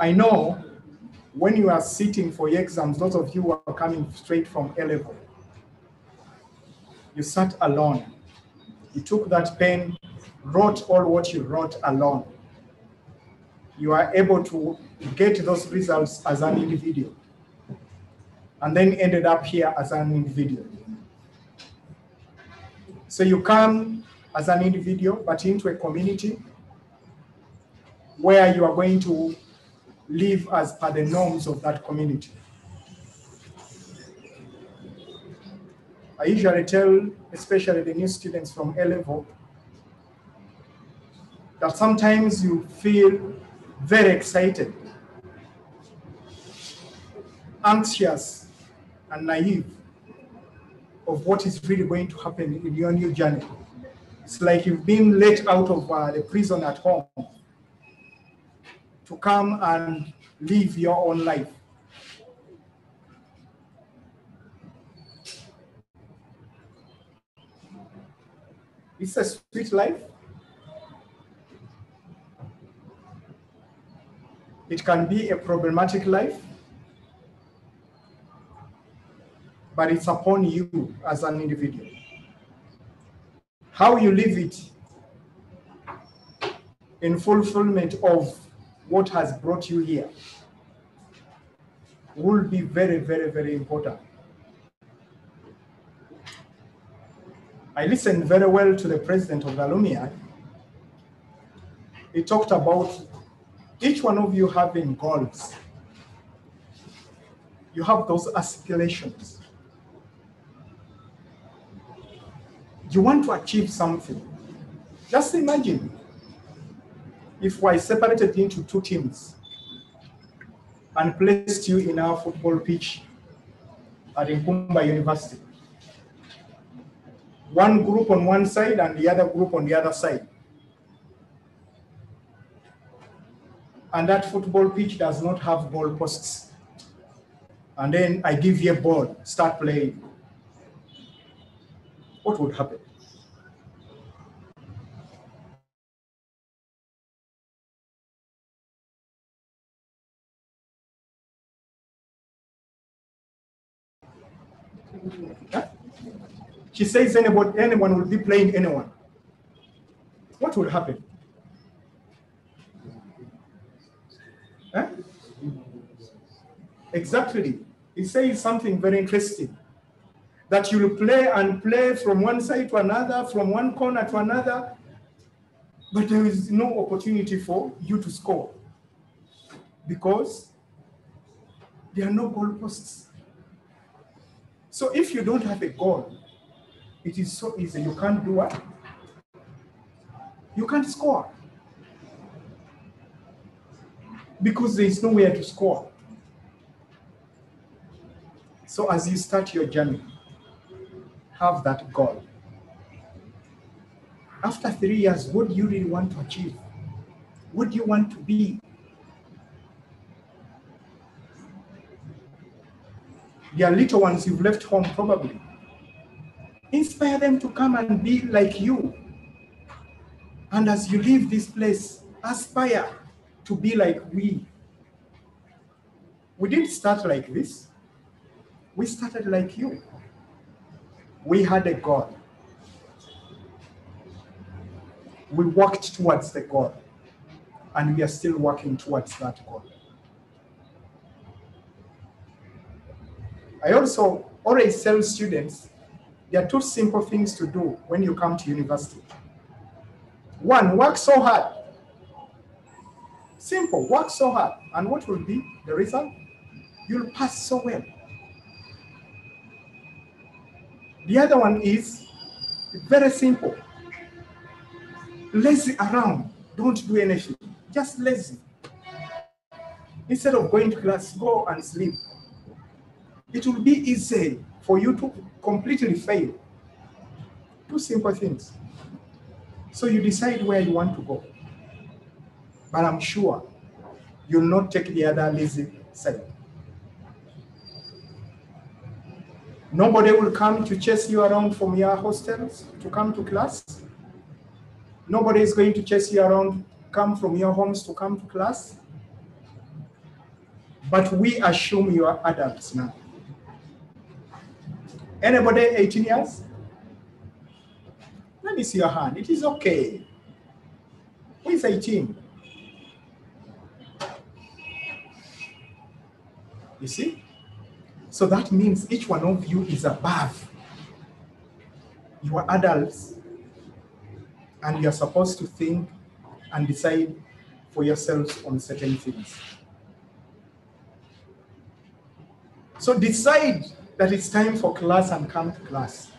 I know when you are sitting for your exams, those of you are coming straight from A level, you sat alone. You took that pen, wrote all what you wrote alone. You are able to get those results as an individual and then ended up here as an individual. So you come as an individual, but into a community where you are going to live as per the norms of that community. I usually tell, especially the new students from A level, that sometimes you feel very excited, anxious, and naive of what is really going to happen in your new journey. It's like you've been let out of uh, the prison at home to come and live your own life. It's a sweet life. It can be a problematic life, but it's upon you as an individual. How you live it in fulfillment of what has brought you here will be very, very, very important. I listened very well to the president of alumni. He talked about each one of you having goals. You have those aspirations. You want to achieve something. Just imagine if I separated into two teams and placed you in our football pitch at Nkumba University. One group on one side and the other group on the other side. And that football pitch does not have goal posts. And then I give you a ball, start playing. What would happen? She says anyone, anyone will be playing anyone. What will happen? Huh? Exactly. It says something very interesting. That you will play and play from one side to another, from one corner to another, but there is no opportunity for you to score because there are no goalposts. So if you don't have a goal, it is so easy. You can't do what? You can't score. Because there is nowhere to score. So as you start your journey, have that goal. After three years, what do you really want to achieve? What do you want to be? Their little ones you've left home probably. Inspire them to come and be like you. And as you leave this place, aspire to be like we. We didn't start like this. We started like you. We had a goal. We walked towards the goal. And we are still working towards that goal. I also always tell students there are two simple things to do when you come to university. One, work so hard. Simple, work so hard. And what will be the result? You'll pass so well. The other one is very simple. lazy around. Don't do anything. Just lazy. Instead of going to class, go and sleep. It will be easy for you to completely fail. Two simple things. So you decide where you want to go. But I'm sure you'll not take the other lazy side. Nobody will come to chase you around from your hostels to come to class. Nobody is going to chase you around, come from your homes to come to class. But we assume you are adults now. Anybody 18 years? Let me see your hand. It is okay. Who is 18? You see? So that means each one of you is above. You are adults and you are supposed to think and decide for yourselves on certain things. So decide that it's time for class and come to class.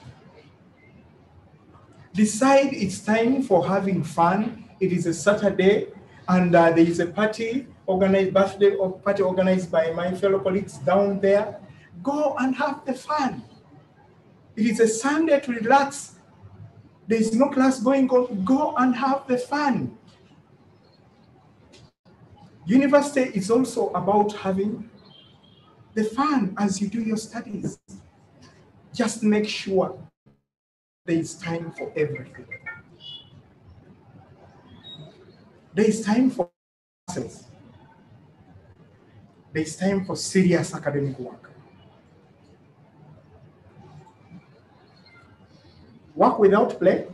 Decide it's time for having fun. It is a Saturday and uh, there is a party organized, birthday or party organized by my fellow colleagues down there. Go and have the fun. It is a Sunday to relax. There is no class going on. Go and have the fun. University is also about having the fun as you do your studies. Just make sure there is time for everything. There is time for classes. There is time for serious academic work. Work without play?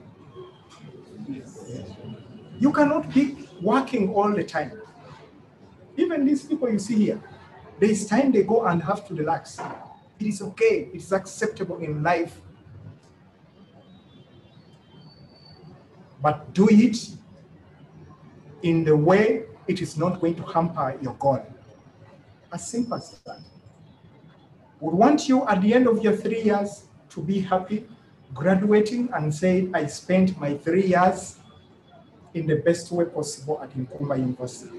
You cannot be working all the time. Even these people you see here, there is time they go and have to relax. It is okay, it is acceptable in life. But do it in the way it is not going to hamper your goal. As simple as that. We want you at the end of your three years to be happy, graduating and say, I spent my three years in the best way possible at Nkumba University.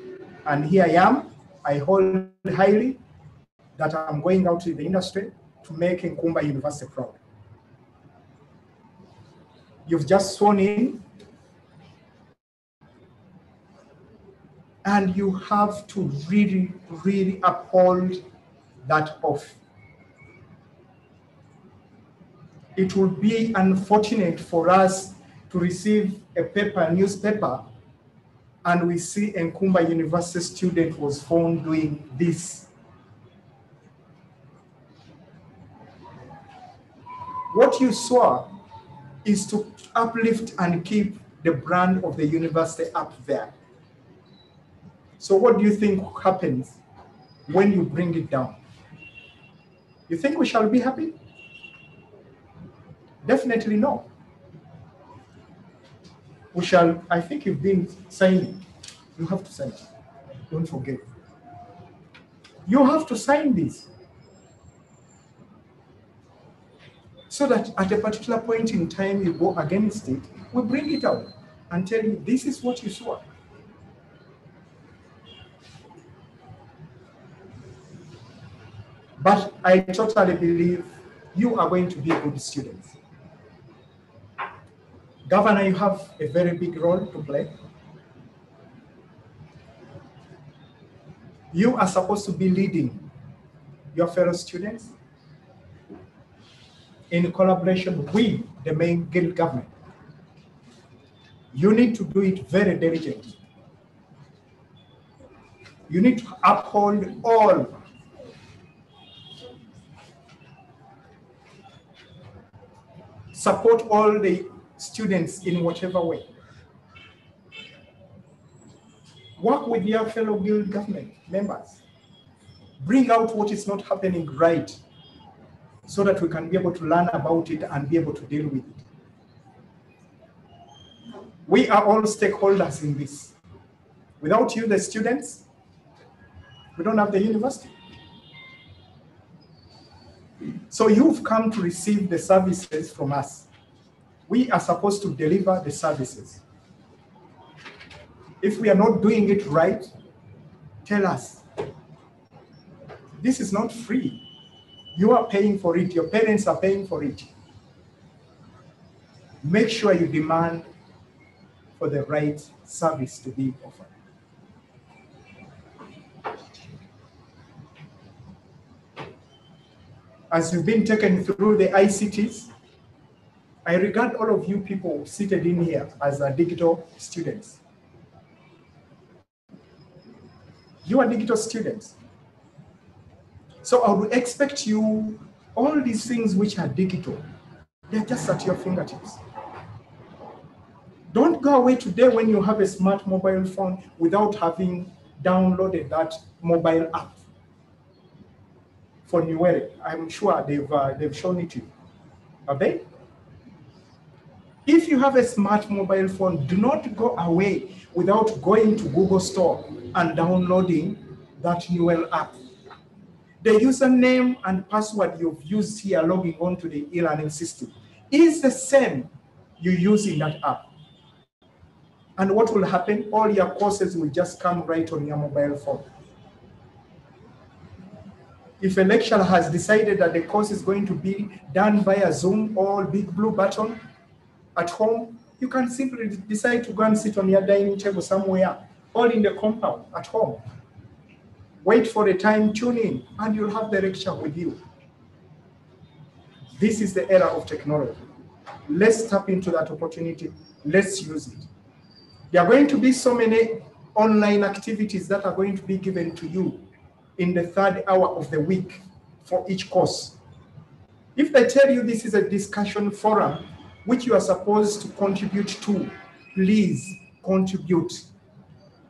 And here I am, I hold highly that I'm going out to the industry to make Nkumba University proud. You've just sworn in and you have to really, really uphold that oath. It would be unfortunate for us to receive a paper, newspaper, and we see Nkumba University student was found doing this. What you saw is to uplift and keep the brand of the university up there. So what do you think happens when you bring it down? You think we shall be happy? Definitely no. We shall, I think you've been signing. You have to sign. Don't forget. You have to sign this. So that at a particular point in time you go against it, we bring it out and tell you this is what you saw. But I totally believe you are going to be a good students. Governor, you have a very big role to play. You are supposed to be leading your fellow students in collaboration with the main guild government. You need to do it very diligently. You need to uphold all support all the students in whatever way. Work with your fellow guild government members. Bring out what is not happening right so that we can be able to learn about it and be able to deal with it. We are all stakeholders in this. Without you, the students, we don't have the university. So you've come to receive the services from us. We are supposed to deliver the services. If we are not doing it right, tell us. This is not free. You are paying for it, your parents are paying for it. Make sure you demand for the right service to be offered. As you've been taken through the ICTs, I regard all of you people seated in here as a digital students. You are digital students. So I would expect you, all these things which are digital, they're just at your fingertips. Don't go away today when you have a smart mobile phone without having downloaded that mobile app for Nuele. I'm sure they've, uh, they've shown it to you. Have they? If you have a smart mobile phone, do not go away without going to Google Store and downloading that Nuele app. The username and password you've used here logging on to the e-learning system is the same you use in that app. And what will happen? All your courses will just come right on your mobile phone. If a lecturer has decided that the course is going to be done via Zoom or Big Blue Button at home, you can simply decide to go and sit on your dining table somewhere or in the compound at home. Wait for the time, tune in, and you'll have the lecture with you. This is the era of technology. Let's tap into that opportunity. Let's use it. There are going to be so many online activities that are going to be given to you in the third hour of the week for each course. If they tell you this is a discussion forum which you are supposed to contribute to, please contribute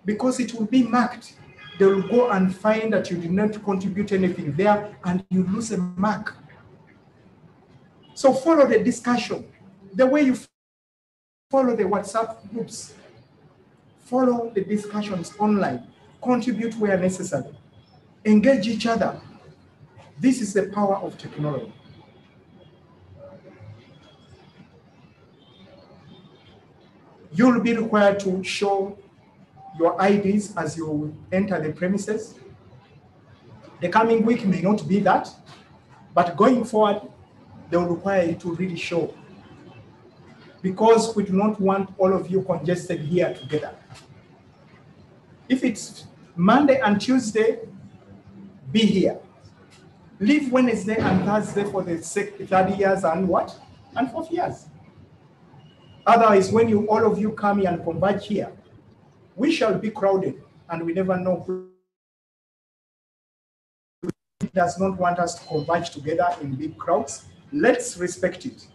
because it will be marked. They will go and find that you did not contribute anything there and you lose a mark. So follow the discussion the way you follow the WhatsApp groups. Follow the discussions online. Contribute where necessary. Engage each other. This is the power of technology. You'll be required to show your IDs as you enter the premises. The coming week may not be that, but going forward, they will require you to really show. Because we do not want all of you congested here together. If it's Monday and Tuesday, be here. Leave Wednesday and Thursday for the third years and what? And fourth years. Otherwise, when you all of you come here and converge here, we shall be crowded and we never know who does not want us to converge together in big crowds. Let's respect it.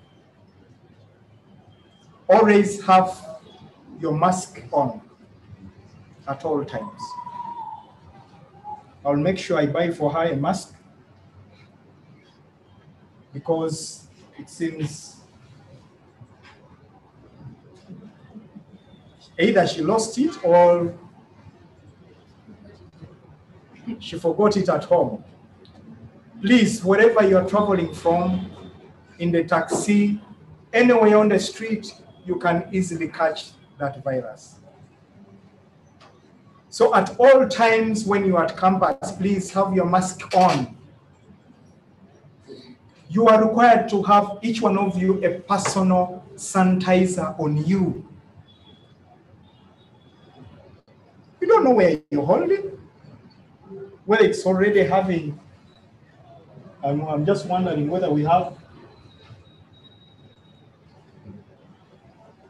Always have your mask on at all times. I'll make sure I buy for her a mask because it seems either she lost it or she forgot it at home. Please, wherever you're traveling from, in the taxi, anywhere on the street, you can easily catch that virus. So at all times when you are at campus, please have your mask on. You are required to have each one of you a personal sanitizer on you. You don't know where you're holding. Well, it's already having. I'm, I'm just wondering whether we have.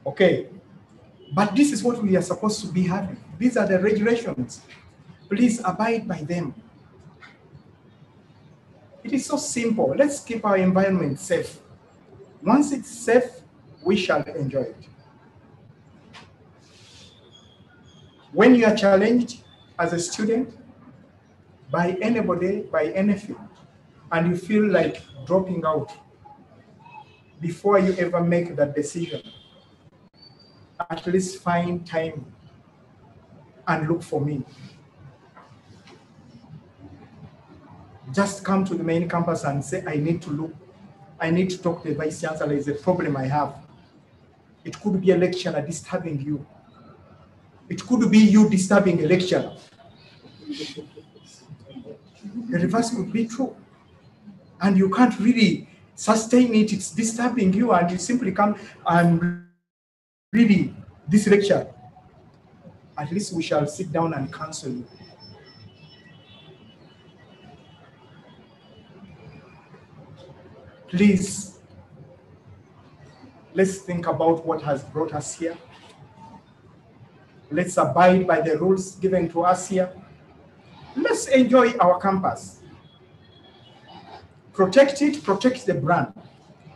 Okay, but this is what we are supposed to be having. These are the regulations. Please abide by them. It is so simple. Let's keep our environment safe. Once it's safe, we shall enjoy it. When you are challenged as a student by anybody, by anything, and you feel like dropping out before you ever make that decision, at least find time and look for me. Just come to the main campus and say, I need to look, I need to talk to the vice chancellor, there's a problem I have. It could be a lecturer disturbing you. It could be you disturbing a lecturer. The reverse could be true. And you can't really sustain it. It's disturbing you, and you simply come and really this lecture. At least we shall sit down and counsel you. Please, let's think about what has brought us here. Let's abide by the rules given to us here. Let's enjoy our campus. Protect it, protect the brand.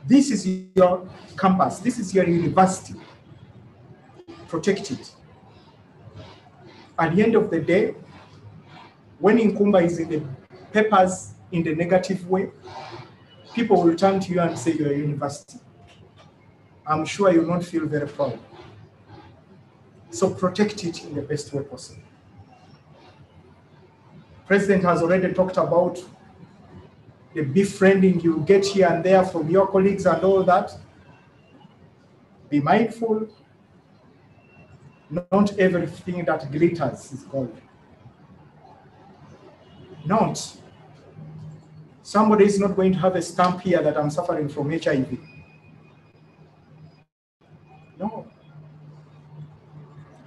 This is your campus, this is your university. Protect it. At the end of the day, when Nkumba is in the papers in the negative way, people will turn to you and say you're a university. I'm sure you'll not feel very proud. So protect it in the best way possible. President has already talked about the befriending you get here and there from your colleagues and all that. Be mindful. Not everything that glitters is gold. Not. Somebody is not going to have a stamp here that I'm suffering from HIV. No.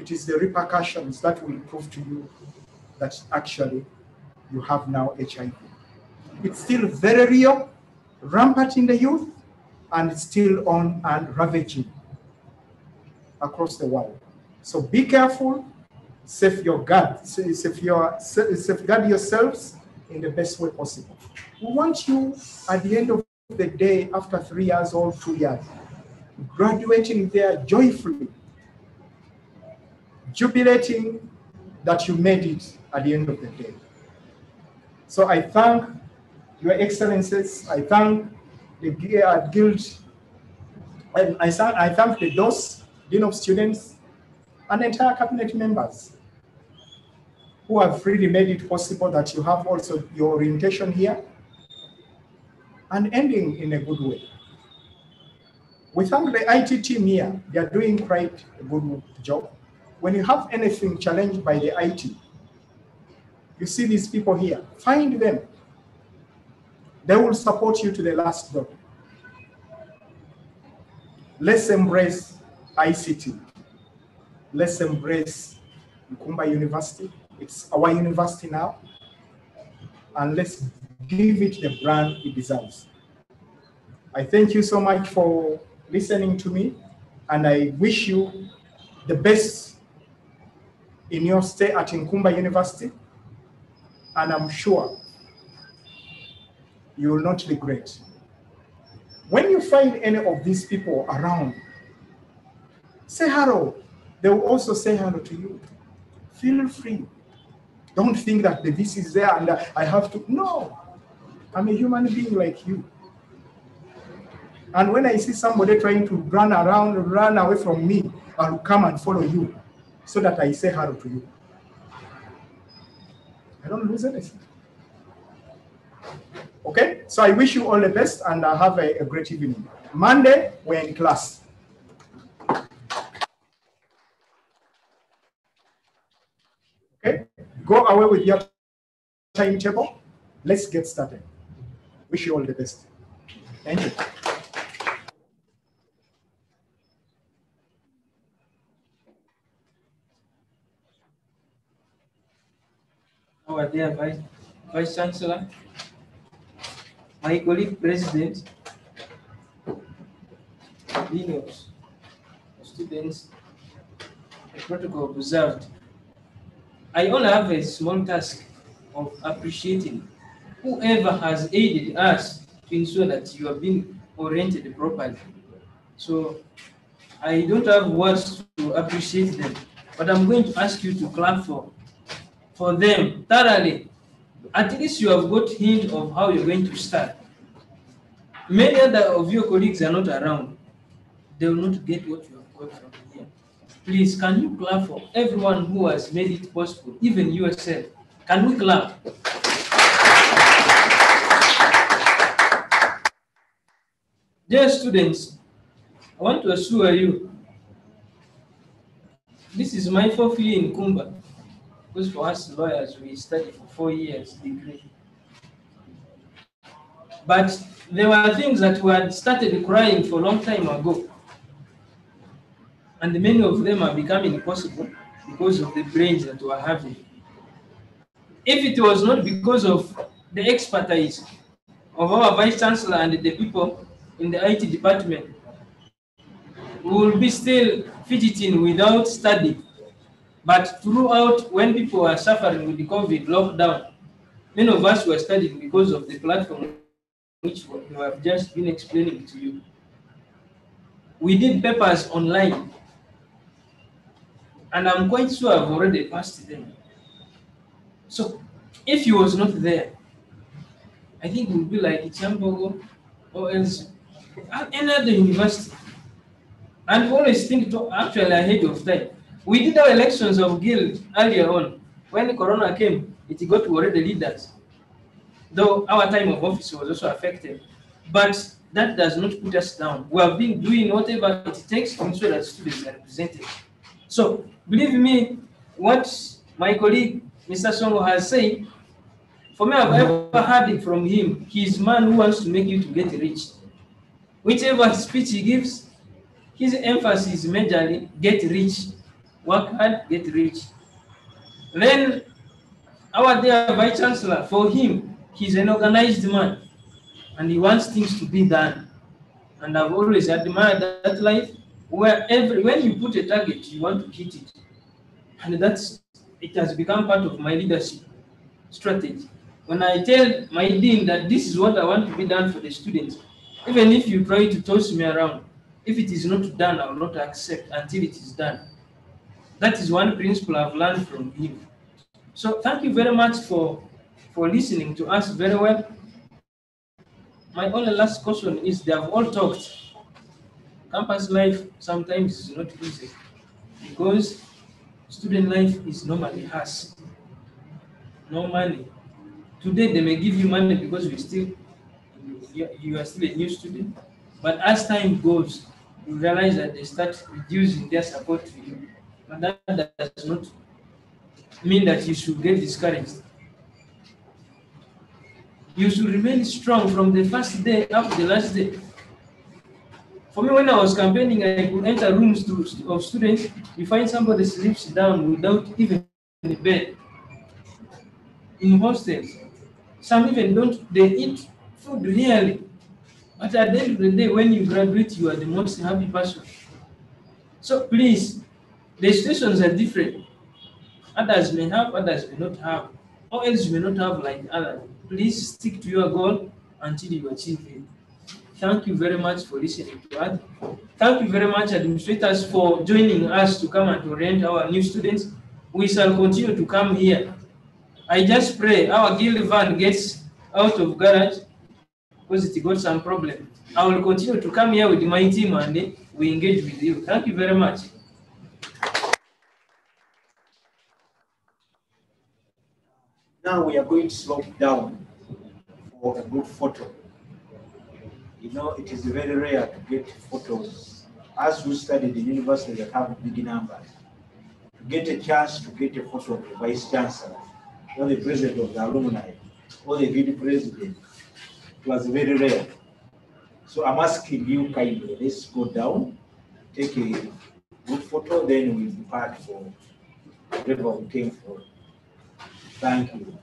It is the repercussions that will prove to you that actually you have now HIV. It's still very real, rampant in the youth, and it's still on and ravaging across the world. So be careful, save your guard, save your, safeguard yourselves in the best way possible. We want you at the end of the day, after three years or two years, graduating there joyfully, jubilating that you made it at the end of the day. So I thank your excellencies, I thank the uh, guild, and I thank, I thank the DOS, Dean of Students, and entire cabinet members who have really made it possible that you have also your orientation here and ending in a good way. We thank the IT team here. They are doing quite a good job. When you have anything challenged by the IT, you see these people here, find them. They will support you to the last drop. Let's embrace ICT. Let's embrace Nkumba University. It's our university now. And let's give it the brand it deserves. I thank you so much for listening to me, and I wish you the best in your stay at Nkumba University, and I'm sure you will not regret. When you find any of these people around, say hello. They will also say hello to you. Feel free. Don't think that the this is there and I have to. No, I'm a human being like you. And when I see somebody trying to run around, run away from me, I'll come and follow you so that I say hello to you. I don't lose anything. Okay, so I wish you all the best and uh, have a, a great evening. Monday, we're in class. Okay, go away with your timetable. Let's get started. Wish you all the best. Thank you. Dear Vice, Vice Chancellor, my colleague President, of Students, the protocol observed. I only have a small task of appreciating whoever has aided us to ensure that you have been oriented properly. So I don't have words to appreciate them, but I'm going to ask you to clap for, for them thoroughly. At least you have got hint of how you're going to start. Many other of your colleagues are not around. They will not get what you have got from here. Please, can you clap for everyone who has made it possible, even yourself? Can we clap? Dear students, I want to assure you this is my fourth year in Nkumba. Because for us lawyers, we study for four years degree. But there were things that we had started crying for a long time ago. And many of them are becoming possible because of the brains that we are having. If it was not because of the expertise of our vice chancellor and the people in the IT department, we will be still fidgeting without study. But throughout, when people were suffering with the COVID lockdown, many of us were studying because of the platform which we have just been explaining to you. We did papers online, and I'm quite sure I've already passed them. So if he was not there, I think it would be like Kyambogo or else at any other university. And always think to actually ahead of time. We did our elections of guild earlier on. When Corona came, it got to already leaders. Though our time of office was also affected. But that does not put us down. We have been doing whatever it takes to ensure that students are represented. So believe me, what my colleague Mr. Songo has said, for me, I've ever heard it from him. He's man who wants to make you to get rich. Whichever speech he gives, his emphasis is majorly get rich, work hard, get rich. Then our dear vice chancellor, for him, he's an organized man and he wants things to be done. And I've always admired that life where every when you put a target, you want to hit it. And that's it has become part of my leadership strategy. When I tell my dean that this is what I want to be done for the students, even if you try to toss me around, if it is not done, I will not accept until it is done. That is one principle I've learned from him. So thank you very much for, for listening to us very well. My only last question is they have all talked. Campus life sometimes is not easy because student life is normally harsh. No money. Today they may give you money because you still you are still a new student, but as time goes, you realize that they start reducing their support to you. But that does not mean that you should get discouraged. You should remain strong from the first day up to the last day. For me, when I was campaigning, I could enter rooms to, of students. You find somebody sleeps down without even a bed. In hostels, some even don't. They eat food really. But at the end of the day, when you graduate, you are the most happy person. So please, the situations are different. Others may have, others may not have, or else you may not have like others. Please stick to your goal until you achieve it. Thank you very much for listening to us. Thank you very much, administrators, for joining us to come and orient our new students. We shall continue to come here. I just pray our guild van gets out of garage because it got some problem. I will continue to come here with my team and eh, we engage with you. Thank you very much. Now we are going to slope down for a good photo. You know, it is very rare to get photos as we studied in university that have big numbers. To get a chance to get a photo of the vice chancellor or the president of the alumni or the vice president it was very rare. So I'm asking you kindly, let's go down, take a good photo, then we'll depart for wherever we came from. Thank you.